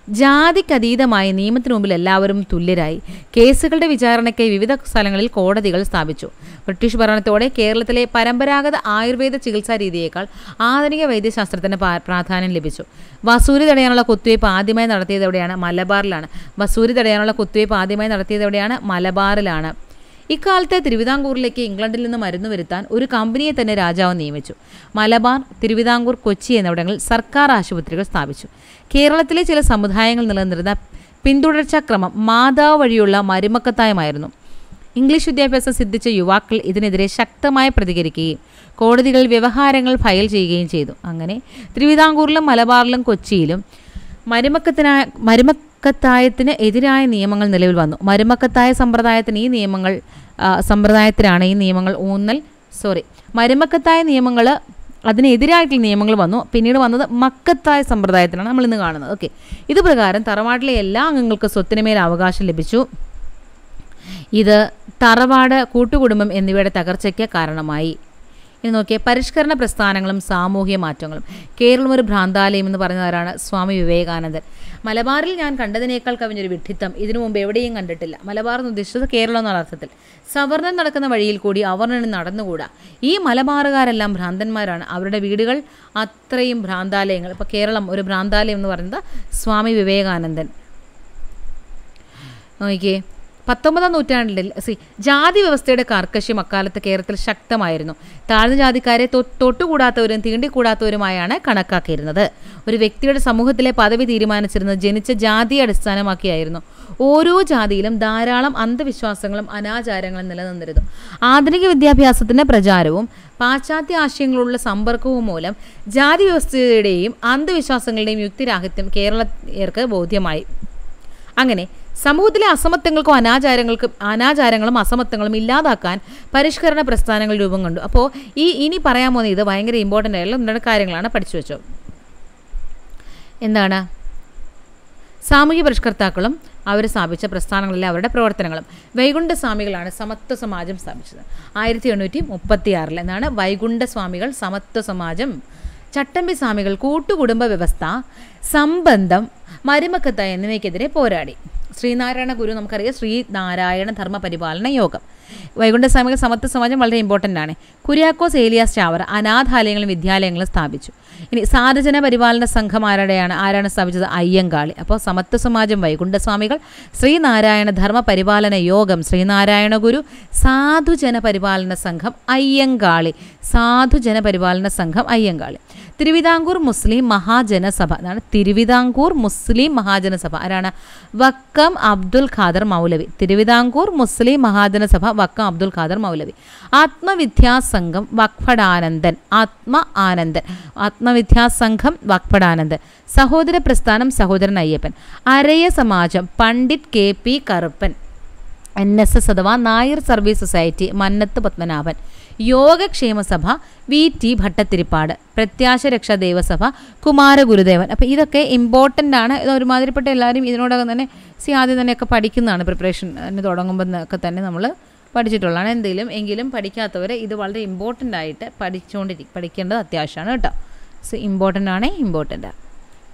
ജാതിക്കതീതമായി നിയമത്തിനു മുമ്പിൽ എല്ലാവരും തുല്യരായി. കേസുകളുടെ വിചാരണയ്ക്കായി വിവിധ സ്ഥലങ്ങളിൽ കോടതികൾ സ്ഥാപിച്ചു. ബ്രിട്ടീഷ് ഭരണത്തോടെ കേരളത്തിലെ പരമ്പരാഗത ആയുർവേദ ചികിത്സാ രീതിയേക്കാൾ ആധുനിക വൈദ്യശാസ്ത്രത്തിന് പ്രാധാന്യം ലഭിച്ചു. വസൂരി തടയാനുള്ള കുത്തിവയ്പ് ആദ്യമായി നടത്തിയത് എവിടെയാണ് മലബാറിലാണ്. വസൂരി തടയാനുള്ള കുത്തിവയ്പ് ആദ്യമായി നടത്തിയത് എവിടെയാണ് മലബാറിലാണ്. ഇക്കാലത്ത് തിരുവിതാംകൂറിലേക്ക് ഇംഗ്ലണ്ടിൽ നിന്ന് മരുന്ന് വരുത്താൻ ഒരു കമ്പനിയെ തന്നെ രാജാവ് നിയമിച്ചു. മലബാർ തിരുവിതാംകൂർ കൊച്ചി എന്നിവിടങ്ങളിൽ സർക്കാർ ആശുപത്രികൾ സ്ഥാപിച്ചു. കേരളത്തിലെ ചില സമുദായങ്ങൾ നിലനിന്നിരുന്ന പിന്തുടർച്ചാക്രമം മാതാവ് വഴിയുള്ള മരുമക്കത്തായമായിരുന്നു. ഇംഗ്ലീഷ് വിദ്യാഭ്യാസം സിദ്ധിച്ച യുവാക്കൾ ഇതിനെതിരെ ശക്തമായി പ്രതികരിക്കുകയും കോടതികളിൽ വ്യവഹാരങ്ങൾ ഫയൽ ചെയ്യുകയും ചെയ്തു. അങ്ങനെ തിരുവിതാംകൂറിലും മലബാറിലും കൊച്ചിയിലും മരുമക്കത്തിനായ മരുമക്കത്തായത്തിന് എതിരായ നിയമങ്ങൾ നിലവിൽ വന്നു. മരുമക്കത്തായ സമ്പ്രദായത്തിന് ഈ നിയമങ്ങൾ സമ്പ്രദായത്തിലാണ് ഈ നിയമങ്ങൾ ഊന്നൽ സോറി മരുമക്കത്തായ നിയമങ്ങൾ അതിനെതിരായിട്ടുള്ള നിയമങ്ങൾ വന്നു. പിന്നീട് വന്നത് മക്കത്തായ സമ്പ്രദായത്തിനാണ് നമ്മൾ ഇന്ന് കാണുന്നത്. ഓക്കെ ഇത് പ്രകാരം തറവാട്ടിലെ എല്ലാ അംഗങ്ങൾക്കും സ്വത്തിന് മേൽ അവകാശം ലഭിച്ചു. ഇത് തറവാട് കൂട്ടുകുടുംബം എന്നിവയുടെ തകർച്ചയ്ക്ക് കാരണമായി. ഇനി നോക്കിയേ പരിഷ്കരണ പ്രസ്ഥാനങ്ങളും സാമൂഹ്യ മാറ്റങ്ങളും. കേരളം ഒരു ഭ്രാന്താലയം എന്ന് പറയുന്നവരാണ് സ്വാമി വിവേകാനന്ദൻ. മലബാറിൽ ഞാൻ കണ്ടതിനേക്കാൾ കവിഞ്ഞൊരു വിഡ്ഢിത്തം ഇതിനു മുമ്പ് എവിടെയും കണ്ടിട്ടില്ല. മലബാർ എന്ന് ഉദ്ദേശിച്ചത് കേരളം എന്ന അർത്ഥത്തിൽ. സവർണൻ നടക്കുന്ന വഴിയിൽ കൂടി അവർണന് നടന്നുകൂടാ. ഈ മലബാറുകാരെല്ലാം ഭ്രാന്തന്മാരാണ്. അവരുടെ വീടുകൾ അത്രയും ഭ്രാന്താലയങ്ങൾ. ഇപ്പോൾ കേരളം ഒരു ഭ്രാന്താലയം എന്ന് പറയുന്നത് സ്വാമി വിവേകാനന്ദൻ. നോക്കിയേ പത്തൊമ്പതാം നൂറ്റാണ്ടിൽ സി ജാതി വ്യവസ്ഥയുടെ കാർക്കശ്യം അക്കാലത്ത് കേരളത്തിൽ ശക്തമായിരുന്നു. താഴ്ന്ന ജാതിക്കാരെ തൊട്ടുകൂടാത്തവരും തീണ്ടിക്കൂടാത്തവരുമായാണ് കണക്കാക്കിയിരുന്നത്. ഒരു വ്യക്തിയുടെ സമൂഹത്തിലെ പദവി തീരുമാനിച്ചിരുന്നത് ജനിച്ച ജാതിയെ അടിസ്ഥാനമാക്കിയായിരുന്നു. ഓരോ ജാതിയിലും ധാരാളം അന്ധവിശ്വാസങ്ങളും അനാചാരങ്ങളും നിലനിന്നിരുന്നു. ആധുനിക വിദ്യാഭ്യാസത്തിന്റെ പ്രചാരവും പാശ്ചാത്യ ആശയങ്ങളുള്ള സമ്പർക്കവും മൂലം ജാതി വ്യവസ്ഥയുടെയും അന്ധവിശ്വാസങ്ങളുടെയും യുക്തിരാഹിത്യം കേരളീയർക്ക് ബോധ്യമായി. അങ്ങനെ സമൂഹത്തിലെ അസമത്വങ്ങൾക്കും അനാചാരങ്ങൾക്കും അനാചാരങ്ങളും അസമത്വങ്ങളും ഇല്ലാതാക്കാൻ പരിഷ്കരണ പ്രസ്ഥാനങ്ങൾ രൂപം കൊണ്ടു. അപ്പോൾ ഈ ഇനി പറയാൻ പോകുന്ന ഇത് ഭയങ്കര ഇമ്പോർട്ടന്റ് ആയിട്ടുള്ള ഒന്ന് രണ്ട് കാര്യങ്ങളാണ് പഠിച്ചു വെച്ചോ എന്താണ്? സാമൂഹ്യ പരിഷ്കർത്താക്കളും അവർ സ്ഥാപിച്ച പ്രസ്ഥാനങ്ങളിലെ അവരുടെ പ്രവർത്തനങ്ങളും. വൈകുണ്ഠ സ്വാമികളാണ് സമത്വ സമാജം സ്ഥാപിച്ചത്. ആയിരത്തി എണ്ണൂറ്റി മുപ്പത്തി ആറിൽ എന്നാണ് വൈകുണ്ഠ സ്വാമികൾ സമത്വ സമാജം ചട്ടമ്പി സ്വാമികൾ കൂട്ടുകുടുംബ വ്യവസ്ഥ സംബന്ധം മരുമക്കത്ത എന്നിവയ്ക്കെതിരെ പോരാടി. ശ്രീനാരായണ ഗുരു നമുക്കറിയാം ശ്രീനാരായണ ധർമ്മ പരിപാലന യോഗം. വൈകുണ്ഠസ്വാമികൾ സമത്വ സമാജം വളരെ ഇമ്പോർട്ടന്റ് ആണ്. കുര്യാക്കോസ് ഏലിയാസ് ചാവർ അനാഥാലയങ്ങളും വിദ്യാലയങ്ങളും സ്ഥാപിച്ചു. ഇനി സാധുജന പരിപാലന സംഘം ആരുടെയാണ്? ആരാണ് സ്ഥാപിച്ചത്? അയ്യങ്കാളി. അപ്പോൾ സമത്വ സമാജം വൈകുണ്ഠ സ്വാമികൾ ശ്രീനാരായണ ധർമ്മ പരിപാലന യോഗം ശ്രീനാരായണ ഗുരു സാധുജന പരിപാലന സംഘം അയ്യങ്കാളി. സാധുജന പരിപാലന സംഘം അയ്യങ്കാളി. തിരുവിതാംകൂർ മുസ്ലിം മഹാജനസഭ. അതാണ് തിരുവിതാംകൂർ മുസ്ലിം മഹാജനസഭ. ആരാണ്? വക്കം അബ്ദുൽ ഖാദർ മൗലവി. തിരുവിതാംകൂർ മുസ്ലിം മഹാജനസഭ വക്കം അബ്ദുൽ ഖാദർ മൗലവി. ആത്മവിദ്യാസംഘം വക്ഫടാനന്ദൻ. ആത്മ Anandan. Atmavidya Sangham വക്ഫടാനന്ദൻ. Sahodara Prasthanam Sahodaran Ayyappan. Araya Samajam Pandit K P Karuppan. N S S അഥവാ Nair service society Mannathu Padmanabhan. Yogakshema Sabha V T Bhattathiripad പ്രത്യാശ രക്ഷാ ദേവസഭ കുമാരഗുരുദേവൻ അപ്പോൾ ഇതൊക്കെ ഇമ്പോർട്ടന്റ് ആണ്. ഇത് ഒരുമാതിരിപ്പെട്ട എല്ലാവരും ഇതിനോടകം തന്നെ സി ആദ്യം തന്നെയൊക്കെ പഠിക്കുന്നതാണ് പ്രിപ്പറേഷൻ തുടങ്ങുമ്പോൾ ഒക്കെ തന്നെ നമ്മൾ പഠിച്ചിട്ടുള്ളതാണ്. എന്തെങ്കിലും എങ്കിലും പഠിക്കാത്തവർ ഇത് വളരെ ഇമ്പോർട്ടന്റ് ആയിട്ട് പഠിച്ചുകൊണ്ടിരിക്കും പഠിക്കേണ്ടത് അത്യാവശ്യമാണ് കേട്ടോ. സോ ഇമ്പോർട്ടന്റ് ആണ് ഇമ്പോർട്ടന്റ്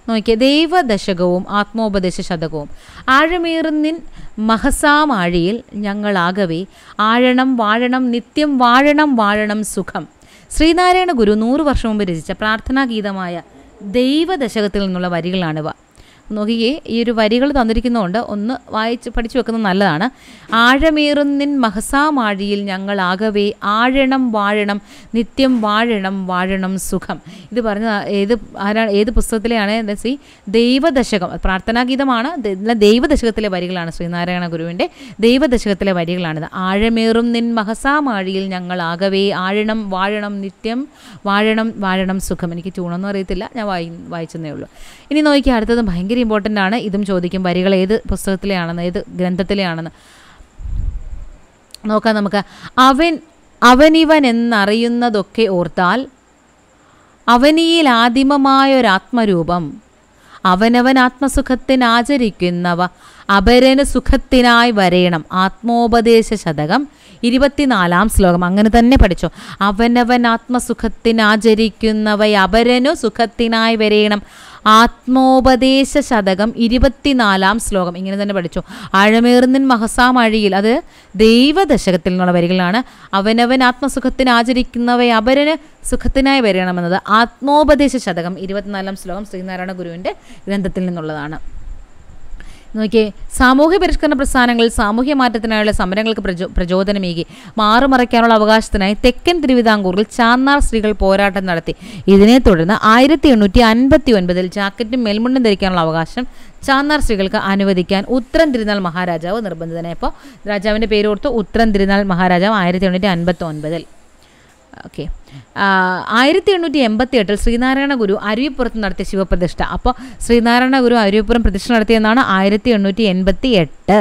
നോക്കിയേ ദൈവദശകവും ആത്മോപദേശ ശതകവും. ആഴമേറുന്നിൻ മഹസാമാഴിയിൽ ഞങ്ങളാകവേ ആഴണം വാഴണം നിത്യം വാഴണം വാഴണം സുഖം. ശ്രീനാരായണ ഗുരു നൂറ് വർഷം മുമ്പ് രചിച്ച പ്രാർത്ഥനാഗീതമായ ദൈവദശകത്തിൽ നിന്നുള്ള വരികളാണിവ. നോക്കിയേ ഈ ഒരു വരികൾ തന്നിരിക്കുന്നതുകൊണ്ട് ഒന്ന് വായിച്ച് പഠിച്ചു വെക്കുന്നത് നല്ലതാണ്. ആഴമേറുന്നിൻ മഹസാമാഴിയിൽ ഞങ്ങൾ ആകവേ ആഴണം വാഴണം നിത്യം വാഴണം വാഴണം സുഖം. ഇത് പറഞ്ഞ ഏത് ആരാണ് ഏത് പുസ്തകത്തിലെയാണ് എന്താ സി ദൈവദശകം. പ്രാർത്ഥനാഗീതമാണ് ദൈവദശകത്തിലെ വരികളാണ് ശ്രീനാരായണ ഗുരുവിന്റെ ദൈവദശകത്തിലെ വരികളാണിത്. ആഴമേറും നിൻ മഹസാമാഴിയിൽ ഞങ്ങൾ ആകവേ ആഴണം വാഴണം നിത്യം വാഴണം വാഴണം സുഖം. എനിക്ക് ട്യൂണൊന്നും അറിയത്തില്ല ഞാൻ വായി വായിച്ചെന്നേ ഉള്ളൂ. ഇനി നോക്കി അടുത്തത് ഭയങ്കര ഇമ്പോർട്ടന്റ് ആണ്. ഇതും ചോദിക്കും വരികൾ ഏത് പുസ്തകത്തിലെയാണെന്ന് ഏത് ഗ്രന്ഥത്തിലെയാണെന്ന്. നോക്കാം നമുക്ക്. അവൻ അവനിവൻ എന്നറിയുന്നതൊക്കെ ഓർത്താൽ അവനിയിൽ ആദിമമായൊരാത്മരൂപം അവനവൻ ആത്മസുഖത്തിന് ആചരിക്കുന്നവ അപരന് സുഖത്തിനായി വരയണം ആത്മോപദേശ ശതകം ഇരുപത്തിനാലാം ശ്ലോകം. അങ്ങനെ തന്നെ പഠിച്ചു. അവനവൻ ആത്മസുഖത്തിനാചരിക്കുന്നവ അപരനു സുഖത്തിനായി വരേണം. ആത്മോപദേശ ശതകം ഇരുപത്തിനാലാം ശ്ലോകം. ഇങ്ങനെ തന്നെ പഠിച്ചു. ആഴമേറുന്നിൻ മഹസാമഴിയിൽ അത് ദൈവദശകത്തിൽ നിന്നുള്ള വരികളാണ്. അവനവൻ ആത്മസുഖത്തിന് ആചരിക്കുന്നവ അപരന് സുഖത്തിനായി വരണമെന്നത് ആത്മോപദേശ ശതകം ഇരുപത്തിനാലാം ശ്ലോകം ശ്രീനാരായണ ഗുരുവിന്റെ ഗ്രന്ഥത്തിൽ നിന്നുള്ളതാണ്. നോക്കിയേ സാമൂഹ്യ പരിഷ്കരണ പ്രസ്ഥാനങ്ങളിൽ സാമൂഹ്യ മാറ്റത്തിനായുള്ള സമരങ്ങൾക്ക് പ്രചോ പ്രചോദനമേകി. മാറുമറയ്ക്കാനുള്ള അവകാശത്തിനായി തെക്കൻ തിരുവിതാംകൂറിൽ ചാന്നാർ സ്ത്രീകൾ പോരാട്ടം നടത്തി. ഇതിനെ തുടർന്ന് ആയിരത്തി എണ്ണൂറ്റി അൻപത്തി ഒൻപതിൽ ജാക്കറ്റും മേൽമുണ്ടും ധരിക്കാനുള്ള അവകാശം ചാന്നാർ സ്ത്രീകൾക്ക് അനുവദിക്കാൻ ഉത്തരം തിരുനാൾ മഹാരാജാവ് നിർബന്ധിതനായപ്പോൾ രാജാവിന്റെ പേരോർത്ത് ഉത്തരം തിരുനാൾ മഹാരാജാവ് ആയിരത്തി എണ്ണൂറ്റി അൻപത്തി ഒൻപതിൽ ഓക്കെ ആയിരത്തി എണ്ണൂറ്റി എൺപത്തി എട്ടിൽ ശ്രീനാരായണ ഗുരു അരുവിപ്പുറത്ത് നടത്തിയ ശിവപ്രതിഷ്ഠ. അപ്പോൾ ശ്രീനാരായണ ഗുരു അരുവിപ്പുറം പ്രതിഷ്ഠ നടത്തിയെന്നാണ് ആയിരത്തി എണ്ണൂറ്റി എൺപത്തി എട്ട്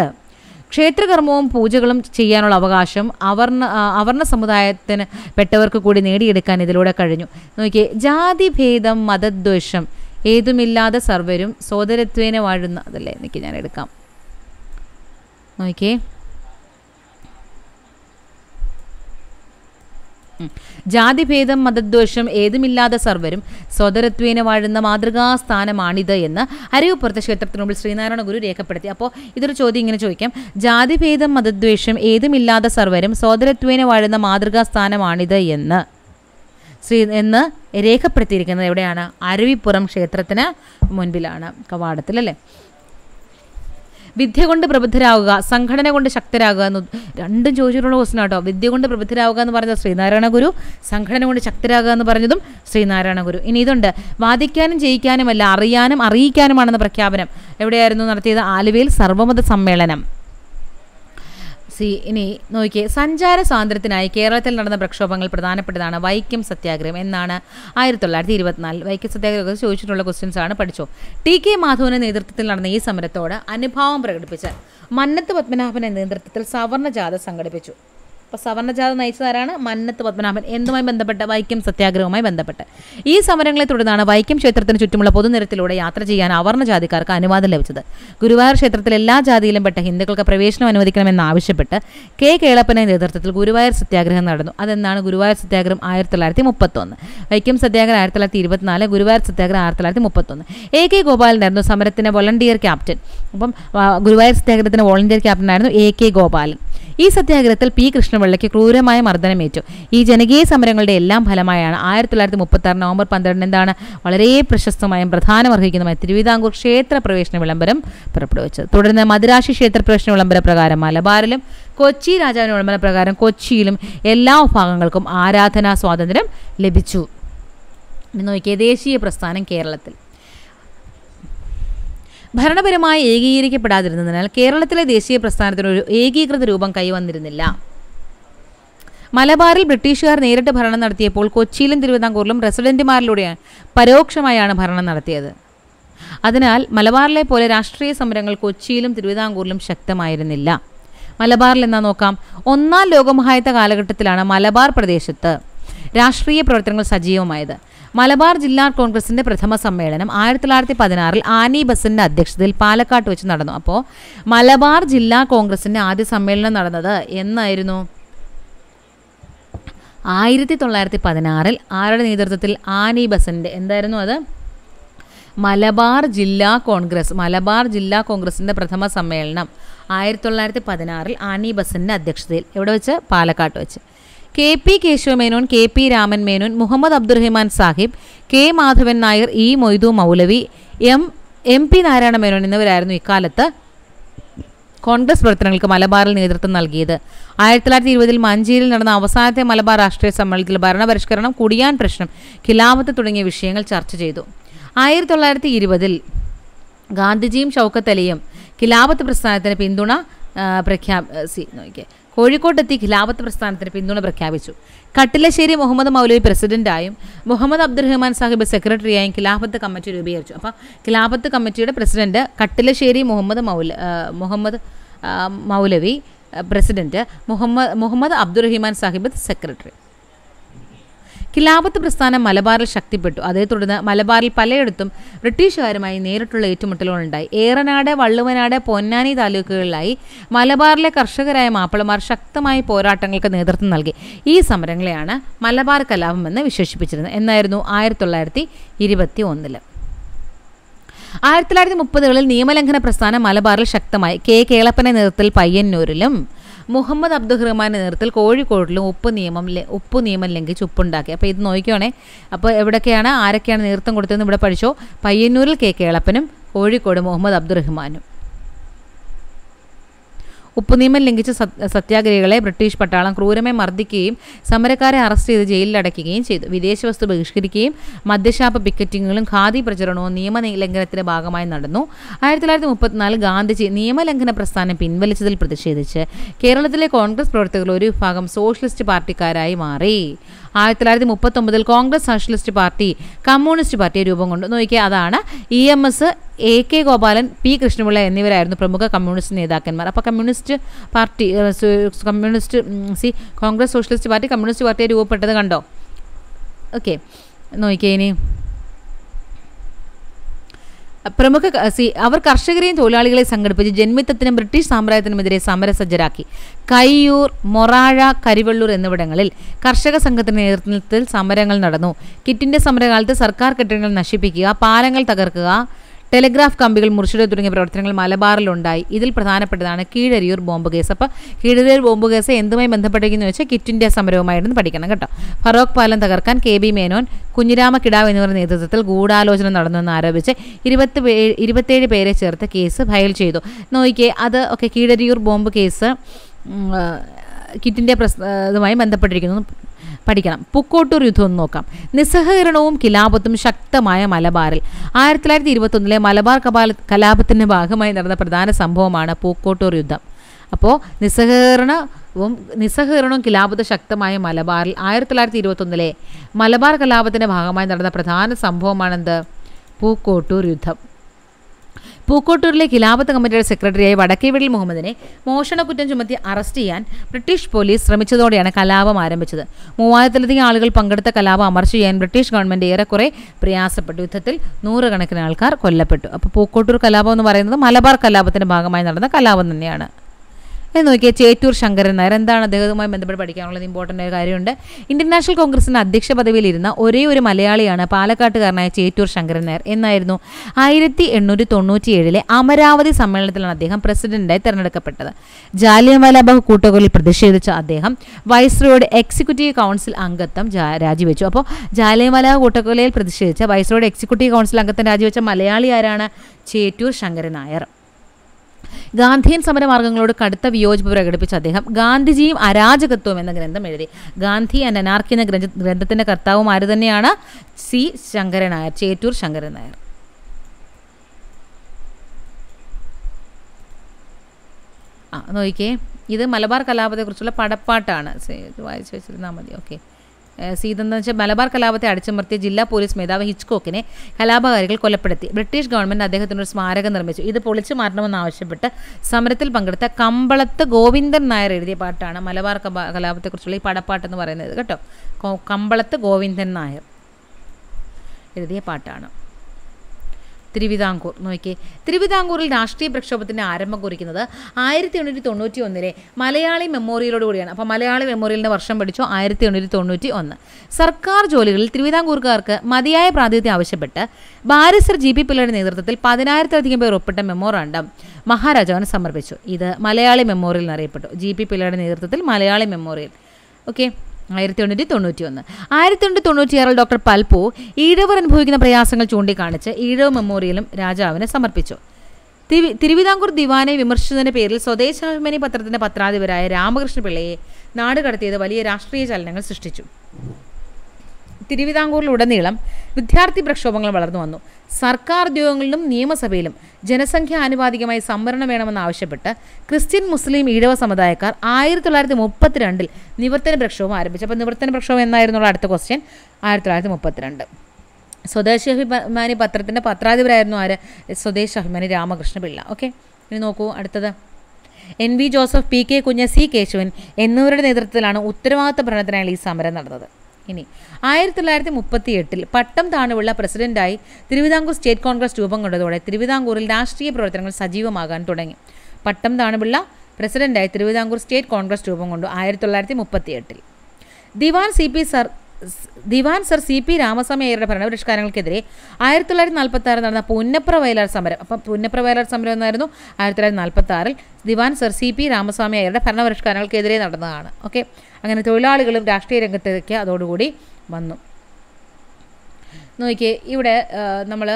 ക്ഷേത്രകർമ്മവും പൂജകളും ചെയ്യാനുള്ള അവകാശം അവർണ അവർണ സമുദായത്തിന് പെട്ടവർക്ക് കൂടി നേടിയെടുക്കാൻ ഇതിലൂടെ കഴിഞ്ഞു. നോക്കിയേ ജാതിഭേദം മതദ്വേഷം ഏതുമില്ലാതെ സർവരും സോദരത്വേന വാഴുന്ന അതല്ലേ? എനിക്ക് ഞാൻ എടുക്കാം നോക്കിയേ ജാതിഭേദം മതദ്വേഷം ഏതുമില്ലാതെ സർവരും സ്വതരത്വേന വാഴുന്ന മാതൃകാ സ്ഥാനമാണിത് എന്ന് അരിവുപുറത്തെ ക്ഷേത്രത്തിനുള്ളിൽ ശ്രീനാരായണ ഗുരു രേഖപ്പെടുത്തി. അപ്പോൾ ഇതൊരു ചോദ്യം ഇങ്ങനെ ചോദിക്കാം. ജാതിഭേദം മതദ്വേഷം ഏതുമില്ലാതെ സർവരും സ്വതരത്വേന വാഴുന്ന മാതൃകാ സ്ഥാനമാണിത് എന്ന് ശ്രീ എന്ന് രേഖപ്പെടുത്തിയിരിക്കുന്നത് എവിടെയാണ്? അരുവിപ്പുറം ക്ഷേത്രത്തിന് മുൻപിലാണ് കവാടത്തിലല്ലേ? വിദ്യ കൊണ്ട് പ്രബുദ്ധരാകുക സംഘടന കൊണ്ട് ശക്തരാകുക എന്ന് രണ്ടും ചോദിച്ചിട്ടുള്ള ക്വസ്റ്റൻ ആട്ടോ. വിദ്യ കൊണ്ട് പ്രബുദ്ധരാകുക എന്ന് പറഞ്ഞത് ശ്രീനാരായണ ഗുരു സംഘടന കൊണ്ട് ശക്തരാകുക എന്ന് പറഞ്ഞതും ശ്രീനാരായണ ഗുരു. ഇനി ഇതുണ്ട്. വാദിക്കാനും ജയിക്കാനുമല്ല അറിയാനും അറിയിക്കാനുമാണെന്ന പ്രഖ്യാപനം എവിടെയായിരുന്നു നടത്തിയത്? ആലുവയിൽ സർവമത സമ്മേളനം. സി ഇനി നോക്കിയേ സഞ്ചാര സ്വാതന്ത്ര്യത്തിനായി കേരളത്തിൽ നടന്ന പ്രക്ഷോഭങ്ങൾ പ്രധാനപ്പെട്ടതാണ്. വൈക്കം സത്യാഗ്രഹം എന്നാണ് ആയിരത്തി തൊള്ളായിരത്തി ഇരുപത്തിനാലിൽ വൈക്കം സത്യാഗ്രഹം ചോദിച്ചിട്ടുള്ള ക്വസ്റ്റ്യൻസ് ആണ് പഠിച്ചു. ടി കെ മാധവന്റെ നേതൃത്വത്തിൽ നടന്ന ഈ സമരത്തോട് അനുഭാവം പ്രകടിപ്പിച്ച് മന്നത്ത് പത്മനാഭന്റെ നേതൃത്വത്തിൽ സവർണ ജാഥ സംഘടിപ്പിച്ചു. അപ്പോൾ സവർണജാഥ നയിച്ചതാരാണ്? മന്നത്ത് പത്മനാഭൻ. എന്തുമായി ബന്ധപ്പെട്ട്? വൈക്കം സത്യാഗ്രഹവുമായി ബന്ധപ്പെട്ട്. ഈ സമരങ്ങളെ തുടർന്നാണ് വൈക്കം ക്ഷേത്രത്തിന് ചുറ്റുമുള്ള പൊതുനിരത്തിലൂടെ യാത്ര ചെയ്യാൻ അവർണ ജാതിക്കാർക്ക് അനുവാദം ലഭിച്ചത്. ഗുരുവായൂർ ക്ഷേത്രത്തിൽ എല്ലാ ജാതിയിലും പെട്ട ഹിന്ദുക്കൾക്ക് പ്രവേശനം അനുവദിക്കണമെന്നാവശ്യപ്പെട്ട് കെ. കേളപ്പനെ നേതൃത്വത്തിൽ ഗുരുവായൂർ സത്യാഗ്രഹം നടന്നു. അതെന്നാണ് ഗുരുവായൂർ സത്യാഗ്രഹം ആയിരത്തി തൊള്ളായിരത്തി മുപ്പത്തൊന്ന് വൈക്കം സത്യാഗ്രഹം ആയിരത്തി തൊള്ളായിരത്തി ഇരുപത്തിനാല് ഗുരുവായൂർ സത്യാഗ്രഹം ആയിരത്തി തൊള്ളായിരത്തി മുപ്പത്തൊന്ന് എ. കെ. ഗോപാലനായിരുന്നു സമരത്തിന് വോളണ്ടിയർ ക്യാപ്റ്റൻ. അപ്പം ഗുരുവായൂർ സത്യാഗ്രഹത്തിന് വോളണ്ടിയർ ക്യാപ്റ്റനായിരുന്നു എ. കെ. ഗോപാലൻ. ഈ സത്യാഗ്രഹത്തിൽ പി കൃഷ്ണപിള്ളയ്ക്ക് ക്രൂരമായ മർദ്ദനമേറ്റു. ഈ ജനകീയ സമരങ്ങളുടെ എല്ലാം ഫലമായാണ് ആയിരത്തി തൊള്ളായിരത്തി മുപ്പത്തി ആറ് നവംബർ പന്ത്രണ്ടിന് എന്താണ് വളരെ പ്രശസ്തമായും പ്രധാനമർഹിക്കുന്നതുമായ തിരുവിതാംകൂർ ക്ഷേത്ര പ്രവേശന വിളംബരം പുറപ്പെടുവിച്ചത്. തുടർന്ന് മദുരാശി ക്ഷേത്ര പ്രവേശന വിളംബര പ്രകാരം മലബാറിലും കൊച്ചി രാജാവിന്റെ വിളംബര പ്രകാരം കൊച്ചിയിലും എല്ലാ വിഭാഗങ്ങൾക്കും ആരാധനാ സ്വാതന്ത്ര്യം ലഭിച്ചു. നോക്കിയ ദേശീയ പ്രസ്ഥാനം കേരളത്തിൽ. ഭരണപരമായി ഏകീകരിക്കപ്പെടാതിരുന്നതിനാൽ കേരളത്തിലെ ദേശീയ പ്രസ്ഥാനത്തിന് ഒരു ഏകീകൃത രൂപം കൈവന്നിരുന്നില്ല. മലബാറിൽ ബ്രിട്ടീഷുകാർ നേരിട്ട് ഭരണം നടത്തിയപ്പോൾ കൊച്ചിയിലും തിരുവിതാംകൂറിലും റെസിഡന്റുമാരിലൂടെയാണ് പരോക്ഷമായാണ് ഭരണം നടത്തിയത്. അതിനാൽ മലബാറിലെ പോലെ രാഷ്ട്രീയ സമരങ്ങൾ കൊച്ചിയിലും തിരുവിതാംകൂറിലും ശക്തമായിരുന്നില്ല. മലബാറിൽ എന്നാ നോക്കാം ഒന്നാം ലോകമഹായുദ്ധ കാലഘട്ടത്തിലാണ് മലബാർ പ്രദേശത്ത് രാഷ്ട്രീയ പ്രവർത്തനങ്ങൾ സജീവമായത്. മലബാർ ജില്ലാ കോൺഗ്രസിന്റെ പ്രഥമ സമ്മേളനം ആയിരത്തി തൊള്ളായിരത്തി പതിനാറിൽ ആനി ബസന്റെ അധ്യക്ഷതയിൽ പാലക്കാട്ട് വെച്ച് നടന്നു. അപ്പോൾ മലബാർ ജില്ലാ കോൺഗ്രസിന്റെ ആദ്യ സമ്മേളനം നടന്നത് എന്നായിരുന്നു? ആയിരത്തി തൊള്ളായിരത്തി പതിനാറിൽ ആരുടെ നേതൃത്വത്തിൽ ആനി ബസന്റെ? എന്തായിരുന്നു അത്? മലബാർ ജില്ലാ കോൺഗ്രസ് മലബാർ ജില്ലാ കോൺഗ്രസിന്റെ പ്രഥമ സമ്മേളനം ആയിരത്തി തൊള്ളായിരത്തി പതിനാറിൽ ആനി ബസന്റെ അധ്യക്ഷതയിൽ. എവിടെ വെച്ച്? പാലക്കാട്ട് വെച്ച്. K P Kesavamenon K P Raman Menon Muhammad Abdurahiman Sahib K Madhavan Nair E Moidu Moulavi M M P Narayana Menon എന്നിവരായിരുന്നു ഇക്കാലത്ത് കോൺഗ്രസ് പ്രവർത്തനങ്ങൾക്ക് മലബാറിൽ നേതൃത്വം നൽകിയത്. ആയിരത്തി തൊള്ളായിരത്തി ഇരുപതിൽ മഞ്ചേരിയിൽ നടന്ന അവസാനത്തെ മലബാർ രാഷ്ട്രീയ സമ്മേളനത്തിൽ ഭരണപരിഷ്കരണം കുടിയാൻ പ്രശ്നം ഖിലാഫത്ത് തുടങ്ങിയ വിഷയങ്ങൾ ചർച്ച ചെയ്തു. ആയിരത്തി തൊള്ളായിരത്തി ഇരുപതിൽ ഗാന്ധിജിയും ഷൗക്കത്ത് അലിയും പ്രസ്ഥാനത്തിന് പിന്തുണ പ്രഖ്യാപി നോക്കിയേ കോഴിക്കോട്ടെത്തി ഖിലാഫത്ത് പ്രസ്ഥാനത്തിന് പിന്തുണ പ്രഖ്യാപിച്ചു. കട്ടിലശ്ശേരി മുഹമ്മദ് മൗലവി പ്രസിഡന്റായും മുഹമ്മദ് അബ്ദുറഹ്മാൻ സാഹിബ് സെക്രട്ടറിയായും ഖിലാഫത്ത് കമ്മിറ്റി രൂപീകരിച്ചു. അപ്പോൾ ഖിലാഫത്ത് കമ്മിറ്റിയുടെ president Kattilassery Muhammad Moula Muhammad Moulavi president Muhammad Muhammad Abdurahiman Sahib secretary. Khilafat പ്രസ്ഥാനം മലബാറിൽ ശക്തിപ്പെട്ടു. അതേ തുടർന്ന് മലബാറിൽ പലയിടത്തും ബ്രിട്ടീഷുകാരുമായി നേരിട്ടുള്ള ഏറ്റുമുട്ടലുകളുണ്ടായി. ഏറനാട് വള്ളുവനാട് പൊന്നാനി താലൂക്കുകളിലായി മലബാറിലെ കർഷകരായ മാപ്പിളമാർ ശക്തമായ പോരാട്ടങ്ങൾക്ക് നേതൃത്വം നൽകി. ഈ സമരങ്ങളെയാണ് മലബാർ കലാപം എന്ന് വിശേഷിപ്പിച്ചിരുന്നത്. എന്നായിരുന്നു ആയിരത്തി തൊള്ളായിരത്തി ഇരുപത്തി ഒന്നിൽ ആയിരത്തി തൊള്ളായിരത്തി മുപ്പതുകളിൽ നിയമലംഘന പ്രസ്ഥാനം മലബാറിൽ ശക്തമായി. കെ. കേളപ്പന്റെ നേതൃത്വത്തിൽ പയ്യന്നൂരിലും മുഹമ്മദ് അബ്ദുറഹ്മാന്റെ നേതൃത്വത്തിൽ കോഴിക്കോടിലും ഉപ്പ് നിയമം ഉപ്പ് നിയമം ലംഘിച്ച് ഉപ്പുണ്ടാക്കി. അപ്പോൾ ഇത് നോക്കിക്കോണേ. അപ്പോൾ എവിടെയൊക്കെയാണ് ആരൊക്കെയാണ് നേതൃത്വം കൊടുത്തതെന്ന് ഇവിടെ പഠിച്ചോ. പയ്യന്നൂരിൽ കെ. കേളപ്പനും കോഴിക്കോട് മുഹമ്മദ് അബ്ദുറഹ്മാനും. ഉപ്പ് നിയമം ലംഘിച്ച സത്യാഗ്രഹികളെ ബ്രിട്ടീഷ് പട്ടാളം ക്രൂരമായി മർദ്ദിക്കുകയും സമരക്കാരെ അറസ്റ്റ് ചെയ്ത് ജയിലിൽ അടയ്ക്കുകയും ചെയ്തു. വിദേശ വസ്തു ബഹിഷ്കരിക്കുകയും മദ്യശാപ പിക്കറ്റിങ്ങുകളും ഖാദി പ്രചരണവും നിയമ ലംഘനത്തിന്റെ ഭാഗമായി നടന്നു. ആയിരത്തി തൊള്ളായിരത്തി മുപ്പത്തിനാല് ഗാന്ധിജി നിയമലംഘന പ്രസ്ഥാനം പിൻവലിച്ചതിൽ പ്രതിഷേധിച്ച് കേരളത്തിലെ കോൺഗ്രസ് പ്രവർത്തകർ ഒരു വിഭാഗം സോഷ്യലിസ്റ്റ് പാർട്ടിക്കാരായി മാറി. ആയിരത്തി തൊള്ളായിരത്തി മുപ്പത്തൊമ്പതിൽ കോൺഗ്രസ് സോഷ്യലിസ്റ്റ് പാർട്ടി കമ്മ്യൂണിസ്റ്റ് പാർട്ടിയെ രൂപം കൊണ്ടു. നോക്കിയാൽ അതാണ് E M S A K Gopalan P Krishnapillai എന്നിവരായിരുന്നു പ്രമുഖ കമ്മ്യൂണിസ്റ്റ് നേതാക്കന്മാർ. അപ്പോൾ communist party communist C Congress socialist party communist പാർട്ടിയെ രൂപപ്പെട്ടത് കണ്ടോ? ഓക്കെ നോക്കിയേ ഇനി. പ്രമുഖ അവർ കർഷകരെയും തൊഴിലാളികളെ സംഘടിപ്പിച്ച് ജന്മിത്തത്തിനും ബ്രിട്ടീഷ് സാമ്രാജ്യത്തിനുമെതിരെ സമരസജ്ജരാക്കി. കയ്യൂർ മൊറാഴ കരിവള്ളൂർ എന്നിവിടങ്ങളിൽ കർഷക സംഘത്തിന്റെ നേതൃത്വത്തിൽ സമരങ്ങൾ നടന്നു. കിറ്റിന്റെ സമരകാലത്ത് സർക്കാർ കെട്ടിടങ്ങൾ നശിപ്പിക്കുക പാലങ്ങൾ തകർക്കുക ടെലിഗ്രാഫ് കമ്പികൾ മുറിച്ചിടുക തുടങ്ങിയ പ്രവർത്തനങ്ങൾ മലബാറിലുണ്ടായി. ഇതിൽ പ്രധാനപ്പെട്ടതാണ് കീഴരിയൂർ ബോംബ് കേസ്. അപ്പോൾ കീഴരിയൂർ ബോംബ് കേസ് എന്തുമായി ബന്ധപ്പെട്ടിരിക്കുന്നു വെച്ചാൽ കിറ്റ് ഇന്ത്യ സമരവുമായിരുന്നു പഠിക്കണം കേട്ടോ. ഫറോക്ക് പാലം തകർക്കാൻ കെ ബി മേനോൻ കുഞ്ഞിരാമ കിടാവ് എന്നിവരുടെ നേതൃത്വത്തിൽ ഗൂഢാലോചന നടന്നുവെന്ന് ആരോപിച്ച് ഇരുപത്തി ഇരുപത്തേഴ് പേരെ ചേർത്ത് കേസ് ഫയൽ ചെയ്തു. നോക്കിയേ അത് ഒക്കെ കീഴരിയൂർ ബോംബ് കേസ് കിറ്റിന്റെ പ്രസ് ഇതുമായി ബന്ധപ്പെട്ടിരിക്കുന്നു. പഠിക്കണം. പൂക്കോട്ടൂർ യുദ്ധം ഒന്ന് നോക്കാം. നിസ്സഹകരണവും കിലാപത്തും ശക്തമായ മലബാറിൽ. ആയിരത്തി തൊള്ളായിരത്തി ഇരുപത്തൊന്നിലെ മലബാർ കപാല കലാപത്തിന്റെ ഭാഗമായി നടന്ന പ്രധാന സംഭവമാണ് പൂക്കോട്ടൂർ യുദ്ധം. അപ്പോൾ നിസ്സഹകരണ നിസ്സഹകരണവും കിലാപത ശക്തമായ മലബാറിൽ ആയിരത്തി തൊള്ളായിരത്തി ഇരുപത്തൊന്നിലെ മലബാർ കലാപത്തിന്റെ ഭാഗമായി നടന്ന പ്രധാന സംഭവമാണെന്ത്? പൂക്കോട്ടൂർ യുദ്ധം. പൂക്കോട്ടൂരിലെ ഖിലാഫത്ത് കമ്മിറ്റിയുടെ സെക്രട്ടറിയായ വടക്കേവിടൽ മുഹമ്മദിനെ മോഷണക്കുറ്റം ചുമത്തി അറസ്റ്റ് ചെയ്യാൻ ബ്രിട്ടീഷ് പോലീസ് ശ്രമിച്ചതോടെയാണ് കലാപം ആരംഭിച്ചത്. മൂവായിരത്തിലധികം ആളുകൾ പങ്കെടുത്ത കലാപം അമർച്ച ചെയ്യാൻ ബ്രിട്ടീഷ് ഗവൺമെന്റ് ഏറെക്കുറെ പ്രയാസപ്പെട്ടു. യുദ്ധത്തിൽ നൂറുകണക്കിന് ആൾക്കാർ കൊല്ലപ്പെട്ടു. അപ്പോൾ പൂക്കോട്ടൂർ കലാപം എന്ന് പറയുന്നത് മലബാർ കലാപത്തിന്റെ ഭാഗമായി നടന്ന കലാപം തന്നെയാണ്. എന്ന് നോക്കിയാൽ ചേറ്റൂർ ശങ്കരൻ നായർ. എന്താണ് അദ്ദേഹവുമായി ബന്ധപ്പെട്ട് പഠിക്കാനുള്ളത്? ഇമ്പോർട്ടന്റ് ഒരു കാര്യമുണ്ട്. ഇന്റർനാഷണൽ കോൺഗ്രസിന് അധ്യക്ഷ പദവിയിലിരുന്ന ഒരേ ഒരു മലയാളിയാണ് പാലക്കാട്ടുകാരനായ ചേറ്റൂർ ശങ്കരൻ നായർ. എന്നായിരുന്നു? ആയിരത്തി എണ്ണൂറ്റി തൊണ്ണൂറ്റി ഏഴിലെ അമരാവതി സമ്മേളനത്തിലാണ് അദ്ദേഹം പ്രസിഡന്റായി തെരഞ്ഞെടുക്കപ്പെട്ടത്. ജാലിയൻവാലാബാഗ് കൂട്ടക്കൊലയിൽ പ്രതിഷേധിച്ച അദ്ദേഹം വൈസ്രോയുടെ എക്സിക്യൂട്ടീവ് കൗൺസിൽ അംഗത്വം രാജിവെച്ചു. അപ്പോൾ ജാലിയൻവാലാബാഗ് കൂട്ടക്കൊലയിൽ പ്രതിഷേധിച്ച വൈസ്രോയുടെ എക്സിക്യൂട്ടീവ് കൗൺസിൽ അംഗത്വം രാജിവെച്ച മലയാളി ആരാണ്? ചേറ്റൂർ ശങ്കരൻ നായർ. ഗാന്ധിയൻ സമരമാർഗങ്ങളോട് കടുത്ത വിയോജിപ്പ് പ്രകടിപ്പിച്ച അദ്ദേഹം ഗാന്ധിജിയും അരാജകത്വവും എന്ന ഗ്രന്ഥം എഴുതി. ഗാന്ധി ആൻഡ് അനാർക്കി എന്ന ഗ്രന്ഥ ഗ്രന്ഥത്തിന്റെ കർത്താവും ആര് തന്നെയാണ്? സി. ശങ്കരൻ നായർ ചേറ്റൂർ ശങ്കരൻ നായർ ആ നോക്കിക്കേ ഇത് മലബാർ കലാപത്തെക്കുറിച്ചുള്ള പടപ്പാട്ടാണ്. വായിച്ചു വെച്ചിരുന്നാൽ മതി. ഓക്കെ. സീതെന്ന് വെച്ചാൽ മലബാർ കലാപത്തെ അടിച്ചമർത്തിയ ജില്ലാ പോലീസ് മേധാവി ഹിച്ച്കോക്കിനെ കലാപകാരികൾ കൊലപ്പെടുത്തി. ബ്രിട്ടീഷ് ഗവൺമെന്റ് അദ്ദേഹത്തിനൊരു സ്മാരകം നിർമ്മിച്ചു. ഇത് പൊളിച്ചു മാറ്റണമെന്നാവശ്യപ്പെട്ട് സമരത്തിൽ പങ്കെടുത്ത കമ്പളത്ത് ഗോവിന്ദൻ നായർ എഴുതിയ പാട്ടാണ് മലബാർ കലാപത്തെക്കുറിച്ചുള്ള ഈ പടപ്പാട്ടെന്ന് പറയുന്നത്. കേട്ടോ? കമ്പളത്ത് ഗോവിന്ദൻ നായർ എഴുതിയ പാട്ടാണ്. തിരുവിതാംകൂർ. നോക്കി തിരുവിതാംകൂറിൽ രാഷ്ട്രീയ പ്രക്ഷോഭത്തിന്റെ ആരംഭം കുറിക്കുന്നത് ആയിരത്തി എണ്ണൂറ്റി തൊണ്ണൂറ്റി ഒന്നിലെ മലയാളി മെമ്മോറിയലോട് കൂടിയാണ്. അപ്പോൾ മലയാളി മെമ്മോറിയലിന്റെ വർഷം പഠിച്ചു ആയിരത്തി എണ്ണൂറ്റി തൊണ്ണൂറ്റി ഒന്ന് സർക്കാർ ജോലികളിൽ തിരുവിതാംകൂർക്കാർക്ക് മതിയായ പ്രാതിനിധ്യം ആവശ്യപ്പെട്ട് ബാരിസ്റ്റർ ജി പി പിള്ളയുടെ നേതൃത്വത്തിൽ പതിനായിരത്തിലധികം പേർ ഒപ്പിട്ട മെമ്മോറാണ്ടം മഹാരാജാവിന് സമർപ്പിച്ചു. ഇത് മലയാളി മെമ്മോറിയൽ എന്നറിയപ്പെട്ടു. ജി പി പിള്ളയുടെ നേതൃത്വത്തിൽ മലയാളി മെമ്മോറിയൽ. ഓക്കെ ആയിരത്തി എണ്ണൂറ്റി തൊണ്ണൂറ്റി ഒന്ന് ആയിരത്തി എണ്ണൂറ്റി തൊണ്ണൂറ്റിയാറിൽ ഡോക്ടർ പൽപു ഈഴവർ അനുഭവിക്കുന്ന പ്രയാസങ്ങൾ ചൂണ്ടിക്കാണിച്ച് ഈഴവ് മെമ്മോറിയലും രാജാവിന് സമർപ്പിച്ചു. തിരു- തിരുവിതാംകൂർ ദിവാനെ വിമർശിച്ചതിന്റെ പേരിൽ സ്വദേശാഭിമാനി പത്രത്തിന്റെ പത്രാധിപരായ രാമകൃഷ്ണ പിള്ളയെ നാട് കടത്തിയത് വലിയ രാഷ്ട്രീയ ചലനങ്ങൾ സൃഷ്ടിച്ചു. തിരുവിതാംകൂറിലുടനീളം വിദ്യാർത്ഥി പ്രക്ഷോഭങ്ങൾ വളർന്നു വന്നു. സർക്കാർ ഉദ്യോഗങ്ങളിലും നിയമസഭയിലും ജനസംഖ്യ ആനുപാതികമായി സംവരണം വേണമെന്നാവശ്യപ്പെട്ട് ക്രിസ്ത്യൻ മുസ്ലിം ഈഴവ സമുദായക്കാർ ആയിരത്തി തൊള്ളായിരത്തി മുപ്പത്തിരണ്ടിൽ നിവർത്തന പ്രക്ഷോഭം ആരംഭിച്ചു. അപ്പോൾ നിവർത്തന പ്രക്ഷോഭം എന്നായിരുന്നുള്ള അടുത്ത ക്വസ്റ്റ്യൻ ആയിരത്തി തൊള്ളായിരത്തി മുപ്പത്തിരണ്ട് സ്വദേശാഭിമാനി പത്രത്തിന്റെ പത്രാധിപരായിരുന്നു ആര്? സ്വദേശാഭിമാനി രാമകൃഷ്ണ പിള്ള. ഓക്കെ ഇനി നോക്കൂ അടുത്തത്. N V Joseph P K Kunju C Kesavan എന്നിവരുടെ നേതൃത്വത്തിലാണ് ഉത്തരവാദിത്ത ഭരണത്തിനായി ഈ സമരം നടന്നത്. ഇനി ആയിരത്തി തൊള്ളായിരത്തി മുപ്പത്തി എട്ടിൽ പട്ടം താണുള്ള പ്രസിഡന്റായി തിരുവിതാംകൂർ സ്റ്റേറ്റ് കോൺഗ്രസ് രൂപം കൊണ്ടതോടെ തിരുവിതാംകൂറിൽ രാഷ്ട്രീയ പ്രവർത്തനങ്ങൾ സജീവമാകാൻ തുടങ്ങി. പട്ടം താണുപിള്ള പ്രസിഡന്റായി തിരുവിതാംകൂർ സ്റ്റേറ്റ് കോൺഗ്രസ് രൂപം കൊണ്ടു ആയിരത്തി തൊള്ളായിരത്തി മുപ്പത്തി എട്ടിൽ Diwan C P sir Diwan sir C P Ramaswamy അയ്യരുടെ ഭരണപരിഷ്കാരങ്ങൾക്കെതിരെ ആയിരത്തി തൊള്ളായിരത്തി നാൽപ്പത്തി ആറ് നടന്ന പുന്നപ്ര വയലാർ സമരം അപ്പം പുന്നപ്ര വയലാർ സമരം എന്നായിരുന്നു? ആയിരത്തി തൊള്ളായിരത്തി നാൽപ്പത്തി ആറിൽ Diwan sir C P Ramaswamy അയ്യരുടെ ഭരണപരിഷ്കാരങ്ങൾക്കെതിരെ നടന്നതാണ്. ഓക്കെ? അങ്ങനെ തൊഴിലാളികളും രാഷ്ട്രീയ രംഗത്തേക്ക് അതോടുകൂടി വന്നു. നോക്കിയേ ഇവിടെ നമ്മൾ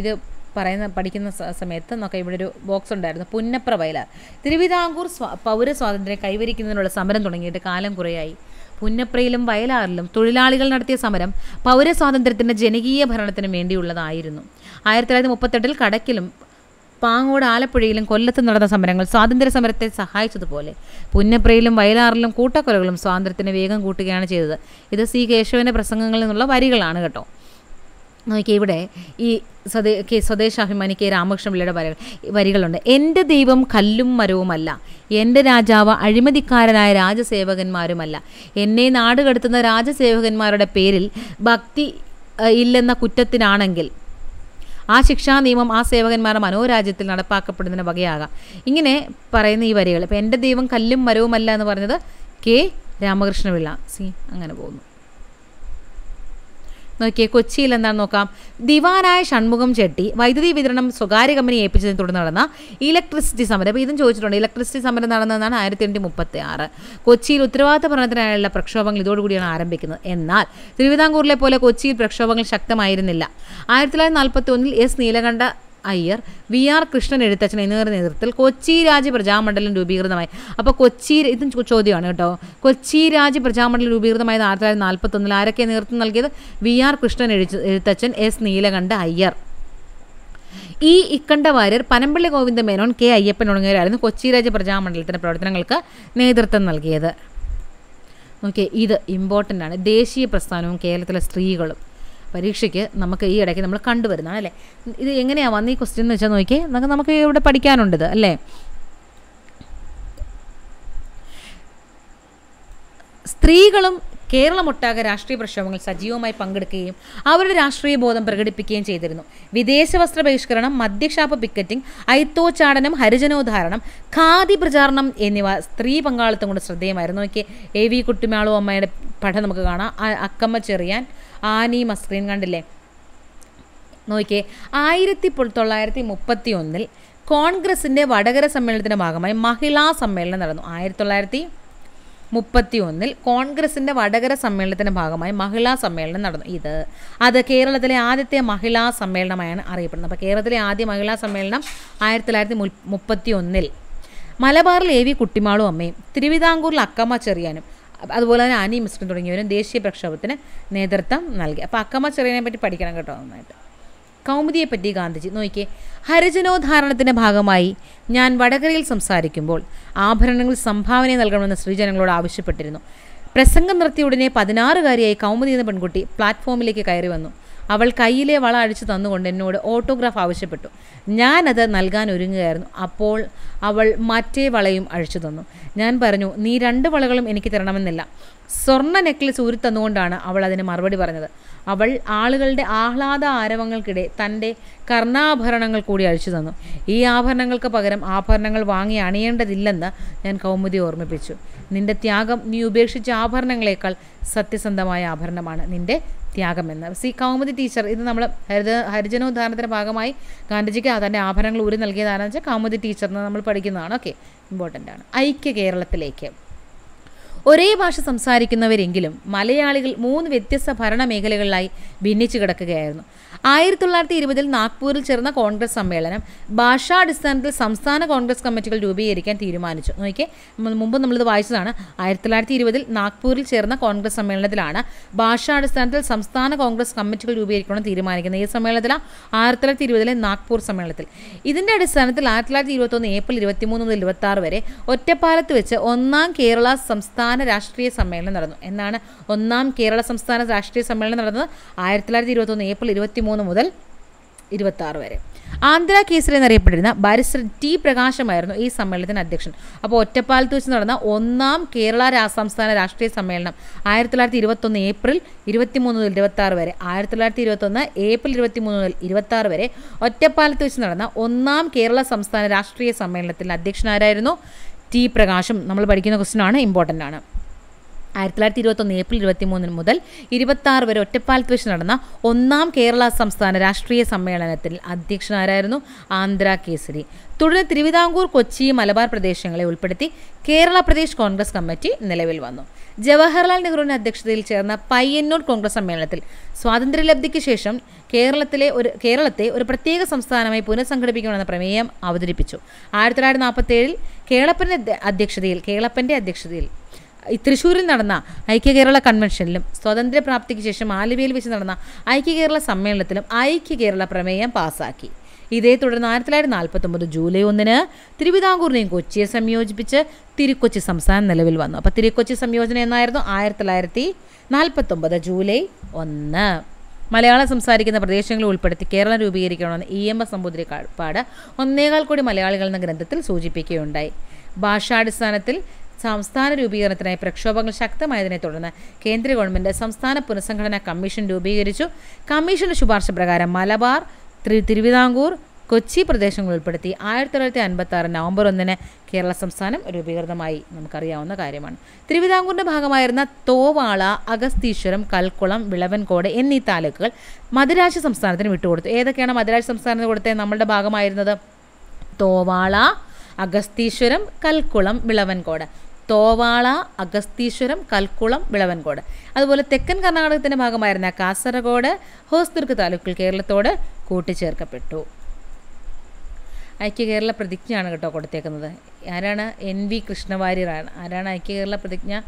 ഇത് പറയുന്ന പഠിക്കുന്ന സമയത്ത് നമുക്ക് ഇവിടെ ഒരു ബോക്സ് ഉണ്ടായിരുന്നു. പുന്നപ്ര വയലാർ. തിരുവിതാംകൂർ പൗര പൗരസ്വാതന്ത്ര്യം കൈവരിക്കുന്നതിനുള്ള സമരം തുടങ്ങിയിട്ട് കാലം കുറേയായി. പുന്നപ്രയിലും വയലാറിലും തൊഴിലാളികൾ നടത്തിയ സമരം പൗരസ്വാതന്ത്ര്യത്തിന്റെ ജനകീയ ഭരണത്തിനും വേണ്ടിയുള്ളതായിരുന്നു. ആയിരത്തി തൊള്ളായിരത്തി മുപ്പത്തെട്ടിൽ കടക്കിലും പാങ്ങോട് ആലപ്പുഴയിലും കൊല്ലത്തും നടന്ന സമരങ്ങൾ സ്വാതന്ത്ര്യ സമരത്തെ സഹായിച്ചതുപോലെ പുന്നപ്രയിലും വയലാറിലും കൂട്ടക്കൊലകളും സ്വാതന്ത്ര്യത്തിന് വേഗം കൂട്ടുകയാണ് ചെയ്തത്. ഇത് സി കേശവന്റെ പ്രസംഗങ്ങളിൽ നിന്നുള്ള വരികളാണ് കേട്ടോ. നോക്കിയേ ഇവിടെ ഈ സ്വദേ കെ സ്വദേശാഭിമാനി കെ രാമകൃഷ്ണ രാമകൃഷ്ണപിള്ളയുടെ വരകൾ വരികളുണ്ട്. എന്റെ ദൈവം കല്ലും മരവുമല്ല. എന്റെ രാജാവ് അഴിമതിക്കാരനായ രാജസേവകന്മാരുമല്ല. എന്നെ നാട് കടത്തുന്ന രാജസേവകന്മാരുടെ പേരിൽ ഭക്തി ഇല്ലെന്ന കുറ്റത്തിനാണെങ്കിൽ ആ ശിക്ഷാ നിയമം ആ സേവകന്മാരുടെ മനോരാജ്യത്തിൽ നടപ്പാക്കപ്പെടുന്നതിന് വകയാകാം. ഇങ്ങനെ പറയുന്ന ഈ വരികൾ. ഇപ്പം എന്റെ ദൈവം കല്ലും മരവുമല്ല എന്ന് പറഞ്ഞത് കെ രാമകൃഷ്ണപിള്ള. സി അങ്ങനെ പോകുന്നു. നോക്കിയേ കൊച്ചിയിൽ എന്താണ് നോക്കാം. ദിവാനായ ഷൺമുഖം ചെട്ടി വൈദ്യുതി വിതരണം സ്വകാര്യ കമ്പനി ഏൽപ്പിച്ചതിനെ തുടർന്ന് നടന്ന ഇലക്ട്രിസിറ്റി സമരം. അപ്പോൾ ഇതും ചോദിച്ചിട്ടുണ്ട് ഇലക്ട്രിസിറ്റി സമരം നടന്നതാണ് ആയിരത്തി എണ്ണൂറ്റി മുപ്പത്തി ആറ് കൊച്ചിയിൽ ഉത്തരവാദിത്ത ഭരണത്തിനായുള്ള പ്രക്ഷോഭങ്ങൾ ഇതോടുകൂടിയാണ് ആരംഭിക്കുന്നത്. എന്നാൽ തിരുവിതാംകൂറിലെ പോലെ കൊച്ചിയിൽ പ്രക്ഷോഭങ്ങൾ ശക്തമായിരുന്നില്ല. ആയിരത്തി തൊള്ളായിരത്തി നാൽപ്പത്തി ഒന്നിൽ S. Neelakanta Iyer V R Krishnan Ezhuthachan എന്നിവരുടെ നേതൃത്വത്തിൽ കൊച്ചി രാജ്യ പ്രജാമണ്ഡലം രൂപീകൃതമായി. അപ്പോൾ കൊച്ചി ഇതും ചോദ്യമാണ് കേട്ടോ. കൊച്ചി രാജ്യ പ്രജാമണ്ഡലം രൂപീകൃതമായത് ആയിരത്തി തൊള്ളായിരത്തി നാൽപ്പത്തൊന്നിൽ ആരൊക്കെ നേതൃത്വം നൽകിയത്? വി ആർ കൃഷ്ണൻ എഴുത്ത എഴുത്തച്ഛൻ എസ് നീലകണ്ഠ അയ്യർ. ഈ ഇക്കണ്ട വാര്യർ പനമ്പള്ളി ഗോവിന്ദ മേനോൻ കെ അയ്യപ്പൻ തുടങ്ങിയവരായിരുന്നു കൊച്ചി രാജ്യ പ്രജാമണ്ഡലത്തിന്റെ പ്രവർത്തനങ്ങൾക്ക് നേതൃത്വം നൽകിയത്. ഓക്കെ ഇത് ഇമ്പോർട്ടന്റ് ആണ്. ദേശീയ പ്രസ്ഥാനവും കേരളത്തിലെ സ്ത്രീകളും. പരീക്ഷയ്ക്ക് നമുക്ക് ഈ ഇടയ്ക്ക് നമ്മൾ കണ്ടുവരുന്നതാണ് അല്ലേ? ഇത് എങ്ങനെയാണ് വന്ന ഈ ക്വസ്റ്റ്യൻ എന്ന് വെച്ചാൽ നോക്കി നമുക്ക് നമുക്ക് ഇവിടെ പഠിക്കാനുണ്ട് അല്ലേ? സ്ത്രീകളും കേരളമൊട്ടാകെ രാഷ്ട്രീയ പ്രക്ഷോഭങ്ങൾ സജീവമായി പങ്കെടുക്കുകയും അവരുടെ രാഷ്ട്രീയ ബോധം പ്രകടിപ്പിക്കുകയും ചെയ്തിരുന്നു. വിദേശ വസ്ത്ര ബഹിഷ്കരണം മദ്യക്ഷാപ പിക്കറ്റിംഗ് ഐത്തോച്ചാടനം ഹരിജനോദ്ധാരണം ഖാദി പ്രചാരണം എന്നിവ സ്ത്രീ പങ്കാളിത്തം കൊണ്ട് ശ്രദ്ധേയമായിരുന്നു. നോക്കി എ വി കുട്ടിമാളു അമ്മയുടെ പഠനം നമുക്ക് കാണാം. അക്കമ്മ ചെറിയാൻ ആനി മസ്ക്രീൻ കണ്ടില്ലേ? നോക്കിയേ ആയിരത്തി തൊള്ളായിരത്തി മുപ്പത്തി ഒന്നിൽ കോൺഗ്രസിന്റെ വടകര സമ്മേളനത്തിന്റെ ഭാഗമായി മഹിളാ സമ്മേളനം നടന്നു. ആയിരത്തി തൊള്ളായിരത്തി മുപ്പത്തി ഒന്നിൽ കോൺഗ്രസിന്റെ വടകര സമ്മേളനത്തിന്റെ ഭാഗമായി മഹിളാ സമ്മേളനം നടന്നു. ഇത് അത് കേരളത്തിലെ ആദ്യത്തെ മഹിളാ സമ്മേളനമായാണ് അറിയപ്പെടുന്നത്. അപ്പോൾ കേരളത്തിലെ ആദ്യ മഹിളാ സമ്മേളനം ആയിരത്തി തൊള്ളായിരത്തി മുപ്പത്തി ഒന്നിൽ മലബാറിൽ എ വി കുട്ടിമാളും അമ്മയും തിരുവിതാംകൂറിൽ അക്കമ്മ ചെറിയാനും അതുപോലെ തന്നെ അനി മിസ്കിൻ തുടങ്ങിയവരും ദേശീയ പ്രക്ഷോഭത്തിന് നേതൃത്വം നൽകി. അപ്പോൾ അക്കമ്മ ചെറിയനെ പറ്റി പഠിക്കണം കേട്ടോ നന്നായിട്ട്. കൗമുദിയെപ്പറ്റി ഗാന്ധിജി നോക്കിയേ ഹരിജനോദ്ധാരണത്തിന്റെ ഭാഗമായി ഞാൻ വടകരയിൽ സംസാരിക്കുമ്പോൾ ആഭരണങ്ങൾ സംഭാവന നൽകണമെന്ന് ശ്രീജനങ്ങളോട് ആവശ്യപ്പെട്ടിരുന്നു. പ്രസംഗം നിർത്തിയ ഉടനെ പതിനാറുകാരിയായി കൗമുദി എന്ന പെൺകുട്ടി പ്ലാറ്റ്ഫോമിലേക്ക് കയറി വന്നു. അവൾ കയ്യിലെ വള അഴിച്ചു തന്നുകൊണ്ട് എന്നോട് ഓട്ടോഗ്രാഫ് ആവശ്യപ്പെട്ടു. ഞാനത് നൽകാൻ ഒരുങ്ങുകയായിരുന്നു. അപ്പോൾ അവൾ മറ്റേ വളയും അഴിച്ചു തന്നു. ഞാൻ പറഞ്ഞു നീ രണ്ട് വളകളും എനിക്ക് തരണമെന്നില്ല. സ്വർണ നെക്ലസ് ഊരി തന്നുകൊണ്ടാണ് അവൾ അതിന് മറുപടി പറഞ്ഞത്. അവൾ ആളുകളുടെ ആഹ്ലാദ ആരവങ്ങൾക്കിടെ തന്റെ കർണാഭരണങ്ങൾ കൂടി അഴിച്ചു തന്നു. ഈ ആഭരണങ്ങൾക്ക് പകരം ആഭരണങ്ങൾ വാങ്ങി അണിയേണ്ടതില്ലെന്ന് ഞാൻ കൗമുദി ഓർമ്മിപ്പിച്ചു. നിന്റെ ത്യാഗം നീ ഉപേക്ഷിച്ച ആഭരണങ്ങളേക്കാൾ സത്യസന്ധമായ ആഭരണമാണ് നിന്റെ ത്യാഗമെന്ന്. സി. കൗമുദി ടീച്ചർ ഇത് നമ്മൾ ഹരിത ഹരിജനോദ്ധാരണത്തിന്റെ ഭാഗമായി ഗാന്ധിജിക്ക് തന്റെ ആഭരണങ്ങൾ ഊരി നൽകിയതാണെന്ന് വെച്ചാൽ കൗമുദി ടീച്ചർ എന്ന് നമ്മൾ പഠിക്കുന്നതാണ്. ഓക്കെ ഇമ്പോർട്ടന്റ് ആണ്. ഐക്യ കേരളത്തിലേക്ക്. ഒരേ ഭാഷ സംസാരിക്കുന്നവരെങ്കിലും മലയാളികൾ മൂന്ന് വ്യത്യസ്ത ഭരണ മേഖലകളിലായി ഭിന്നിച്ചു കിടക്കുകയായിരുന്നു. ആയിരത്തി തൊള്ളായിരത്തി ഇരുപതിൽ നാഗ്പൂരിൽ ചേർന്ന കോൺഗ്രസ് സമ്മേളനം ഭാഷാടിസ്ഥാനത്തിൽ സംസ്ഥാന കോൺഗ്രസ് കമ്മിറ്റികൾ രൂപീകരിക്കാൻ തീരുമാനിച്ചു. നോക്കിയേ മുമ്പ് നമ്മളിത് വായിച്ചതാണ്. ആയിരത്തി തൊള്ളായിരത്തി ഇരുപതിൽ നാഗ്പൂരിൽ ചേർന്ന കോൺഗ്രസ് സമ്മേളനത്തിലാണ് ഭാഷാടിസ്ഥാനത്തിൽ സംസ്ഥാന കോൺഗ്രസ് കമ്മിറ്റികൾ രൂപീകരിക്കണം തീരുമാനിക്കുന്നത്. ഈ സമ്മേളനത്തിലാണ് ആയിരത്തി തൊള്ളായിരത്തി ഇരുപതിലെ നാഗ്പൂർ സമ്മേളനത്തിൽ. ഇതിന്റെ അടിസ്ഥാനത്തിൽ ആയിരത്തി തൊള്ളായിരത്തി ഇരുപത്തൊന്ന് ഏപ്രിൽ ഇരുപത്തിമൂന്ന് മുതൽ ഇരുപത്തി ആറ് വരെ ഒറ്റപ്പാലത്ത് വെച്ച് ഒന്നാം കേരള സംസ്ഥാന രാഷ്ട്രീയ സമ്മേളനം നടന്നു. എന്നാണ് ഒന്നാം കേരള സംസ്ഥാന രാഷ്ട്രീയ സമ്മേളനം നടന്നത്? ആയിരത്തി തൊള്ളായിരത്തി ഇരുപത്തൊന്ന് ഏപ്രിൽ ഇരുപത്തിമൂന്ന് മുതൽ ഇരുപത്തി വരെ. ആന്ധ്ര കേസരി എന്നറിയപ്പെട്ടിരുന്ന ബാരിസ്റ്റർ ടി പ്രകാശമായിരുന്നു ഈ സമ്മേളനത്തിന് അധ്യക്ഷൻ. അപ്പോൾ ഒറ്റപ്പാലത്ത് വെച്ച് നടന്ന ഒന്നാം കേരള സംസ്ഥാന രാഷ്ട്രീയ സമ്മേളനം ആയിരത്തി തൊള്ളായിരത്തി ഇരുപത്തൊന്ന് ഏപ്രിൽ ഇരുപത്തിമൂന്ന് മുതൽ ഇരുപത്തി ആറ് വരെ ആയിരത്തി തൊള്ളായിരത്തി ഇരുപത്തൊന്ന് ഏപ്രിൽ ഇരുപത്തിമൂന്ന് മുതൽ ഇരുപത്തി ആറ് വരെ ഒറ്റപ്പാലത്ത് വെച്ച് നടന്ന ഒന്നാം കേരള സംസ്ഥാന രാഷ്ട്രീയ സമ്മേളനത്തിൽ അധ്യക്ഷനാരായിരുന്നു ടി പ്രകാശം. നമ്മൾ പഠിക്കുന്ന ക്വസ്റ്റ്യനാണ് ഇമ്പോർട്ടന്റ് ആണ്. ആയിരത്തി തൊള്ളായിരത്തി ഇരുപത്തൊന്ന് ഏപ്രിൽ ഇരുപത്തി മൂന്നിന് മുതൽ ഇരുപത്തി വരെ ഒറ്റപ്പാലത്ത് വെച്ച് നടന്ന ഒന്നാം കേരള സംസ്ഥാന രാഷ്ട്രീയ സമ്മേളനത്തിൽ അധ്യക്ഷനാരായിരുന്നു ആന്ധ്ര കേസരി. തുടർന്ന് തിരുവിതാംകൂർ കൊച്ചി മലബാർ പ്രദേശങ്ങളെ ഉൾപ്പെടുത്തി കേരള പ്രദേശ് കോൺഗ്രസ് കമ്മിറ്റി നിലവിൽ വന്നു. ജവഹർലാൽ നെഹ്റുവിന്റെ അധ്യക്ഷതയിൽ ചേർന്ന പയ്യന്നൂർ കോൺഗ്രസ് സമ്മേളനത്തിൽ സ്വാതന്ത്ര്യലബ്ധിക്ക് ശേഷം കേരളത്തിലെ ഒരു കേരളത്തെ ഒരു പ്രത്യേക സംസ്ഥാനമായി പുനഃസംഘടിപ്പിക്കണമെന്ന പ്രമേയം അവതരിപ്പിച്ചു. ആയിരത്തി തൊള്ളായിരത്തി നാൽപ്പത്തേഴിൽ കേളപ്പന്റെ അധ്യക്ഷതയിൽ കേളപ്പന്റെ അധ്യക്ഷതയിൽ തൃശ്ശൂരിൽ നടന്ന ഐക്യ കേരള കൺവെൻഷനിലും സ്വാതന്ത്ര്യപ്രാപ്തിക്ക് ശേഷം ആലുവയിൽ വെച്ച് നടന്ന ഐക്യ കേരള സമ്മേളനത്തിലും ഐക്യ കേരള പ്രമേയം പാസാക്കി ഇതേ തുടർന്ന് ആയിരത്തി തൊള്ളായിരത്തി നാൽപ്പത്തൊമ്പത് ജൂലൈ ഒന്നിന് തിരുവിതാംകൂറിനെയും കൊച്ചിയെ സംയോജിപ്പിച്ച് തിരുക്കൊച്ചി സംസ്ഥാനം നിലവിൽ വന്നു. അപ്പോൾ തിരുക്കൊച്ചി സംയോജനം എന്നായിരുന്നു ആയിരത്തി തൊള്ളായിരത്തി നാൽപ്പത്തൊമ്പത് ജൂലൈ ഒന്ന്. മലയാളം സംസാരിക്കുന്ന പ്രദേശങ്ങളെ ഉൾപ്പെടുത്തി കേരളം രൂപീകരിക്കണമെന്ന് ഇ എം എസ് നമ്പൂതിരിപ്പാട് ഒന്നേകാൽ കോടി മലയാളികൾ എന്ന ഗ്രന്ഥത്തിൽ സൂചിപ്പിക്കുകയുണ്ടായി. ഭാഷാടിസ്ഥാനത്തിൽ സംസ്ഥാന രൂപീകരണത്തിനായി പ്രക്ഷോഭങ്ങൾ ശക്തമായതിനെ തുടർന്ന് കേന്ദ്ര ഗവൺമെന്റ് സംസ്ഥാന പുനഃസംഘടനാ കമ്മീഷൻ രൂപീകരിച്ചു. കമ്മീഷന്റെ ശുപാർശ പ്രകാരം മലബാർ തിരു തിരുവിതാംകൂർ കൊച്ചി പ്രദേശങ്ങൾ ഉൾപ്പെടുത്തി ആയിരത്തി തൊള്ളായിരത്തി അൻപത്തി ആറ് നവംബർ ഒന്നിന് കേരള സംസ്ഥാനം രൂപീകൃതമായി. നമുക്കറിയാവുന്ന കാര്യമാണ്. തിരുവിതാംകൂറിന്റെ ഭാഗമായിരുന്ന തോവാള അഗസ്തീശ്വരം കൽക്കുളം വിളവൻകോട് എന്നീ താലൂക്കുകൾ മദ്രാശി സംസ്ഥാനത്തിന് വിട്ടുകൊടുത്തു. ഏതൊക്കെയാണ് മദ്രാശി സംസ്ഥാനത്തിന് കൊടുത്തത് നമ്മളുടെ ഭാഗമായിരുന്നത് തോവാള അഗസ്തീശ്വരം കൽക്കുളം വിളവൻകോട്. തോവാള അഗസ്തീശ്വരം കൽക്കുളം വിളവൻകോട്. അതുപോലെ തെക്കൻ കർണാടകത്തിന്റെ ഭാഗമായിരുന്ന കാസർഗോഡ് ഹോസ്ദുർഗ് താലൂക്കിൽ കേരളത്തോട് കൂട്ടിച്ചേർക്കപ്പെട്ടു. ഐക്യ കേരള പ്രതിജ്ഞയാണ് കേട്ടോ കൊടുത്തേക്കുന്നത്. ആരാണ്? എൻ വി കൃഷ്ണവാര്യരാണ് ആരാണ് ഐക്യ കേരള പ്രതിജ്ഞ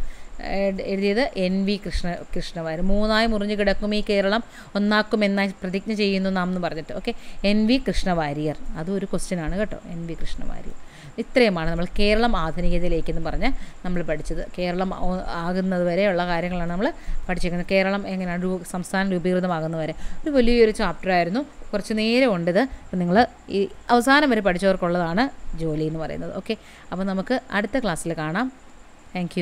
എഴുതിയത്? N V Krishna Krishnawarrier. മൂന്നായി മുറിഞ്ഞു കിടക്കും ഈ കേരളം ഒന്നാക്കും എന്ന പ്രതിജ്ഞ ചെയ്യുന്നു നാം എന്ന് പറഞ്ഞിട്ട്. ഓക്കെ? N V Krishnawarrier. അതും ഒരു ക്വസ്റ്റ്യൻ ആണ് കേട്ടോ. N V Krishnawarrier. ഇത്രയുമാണ് നമ്മൾ കേരളം ആധുനികതയിലേക്ക് എന്ന് പറഞ്ഞ് നമ്മൾ പഠിച്ചത്. കേരളം ആകുന്നത് വരെയുള്ള കാര്യങ്ങളാണ് നമ്മൾ പഠിച്ചിരിക്കുന്നത് കേരളം എങ്ങനെയാണ് രൂ സംസ്ഥാനം രൂപീകൃതമാകുന്നവരെ ഒരു വലിയൊരു ചാപ്റ്റർ ആയിരുന്നു. കുറച്ച് നേരമുണ്ട് ഇത് അപ്പം നിങ്ങൾ ഈ അവസാനം വരെ പഠിച്ചവർക്കുള്ളതാണ് ജോലി എന്ന് പറയുന്നത്. ഓക്കെ അപ്പോൾ നമുക്ക് അടുത്ത ക്ലാസ്സിൽ കാണാം. താങ്ക്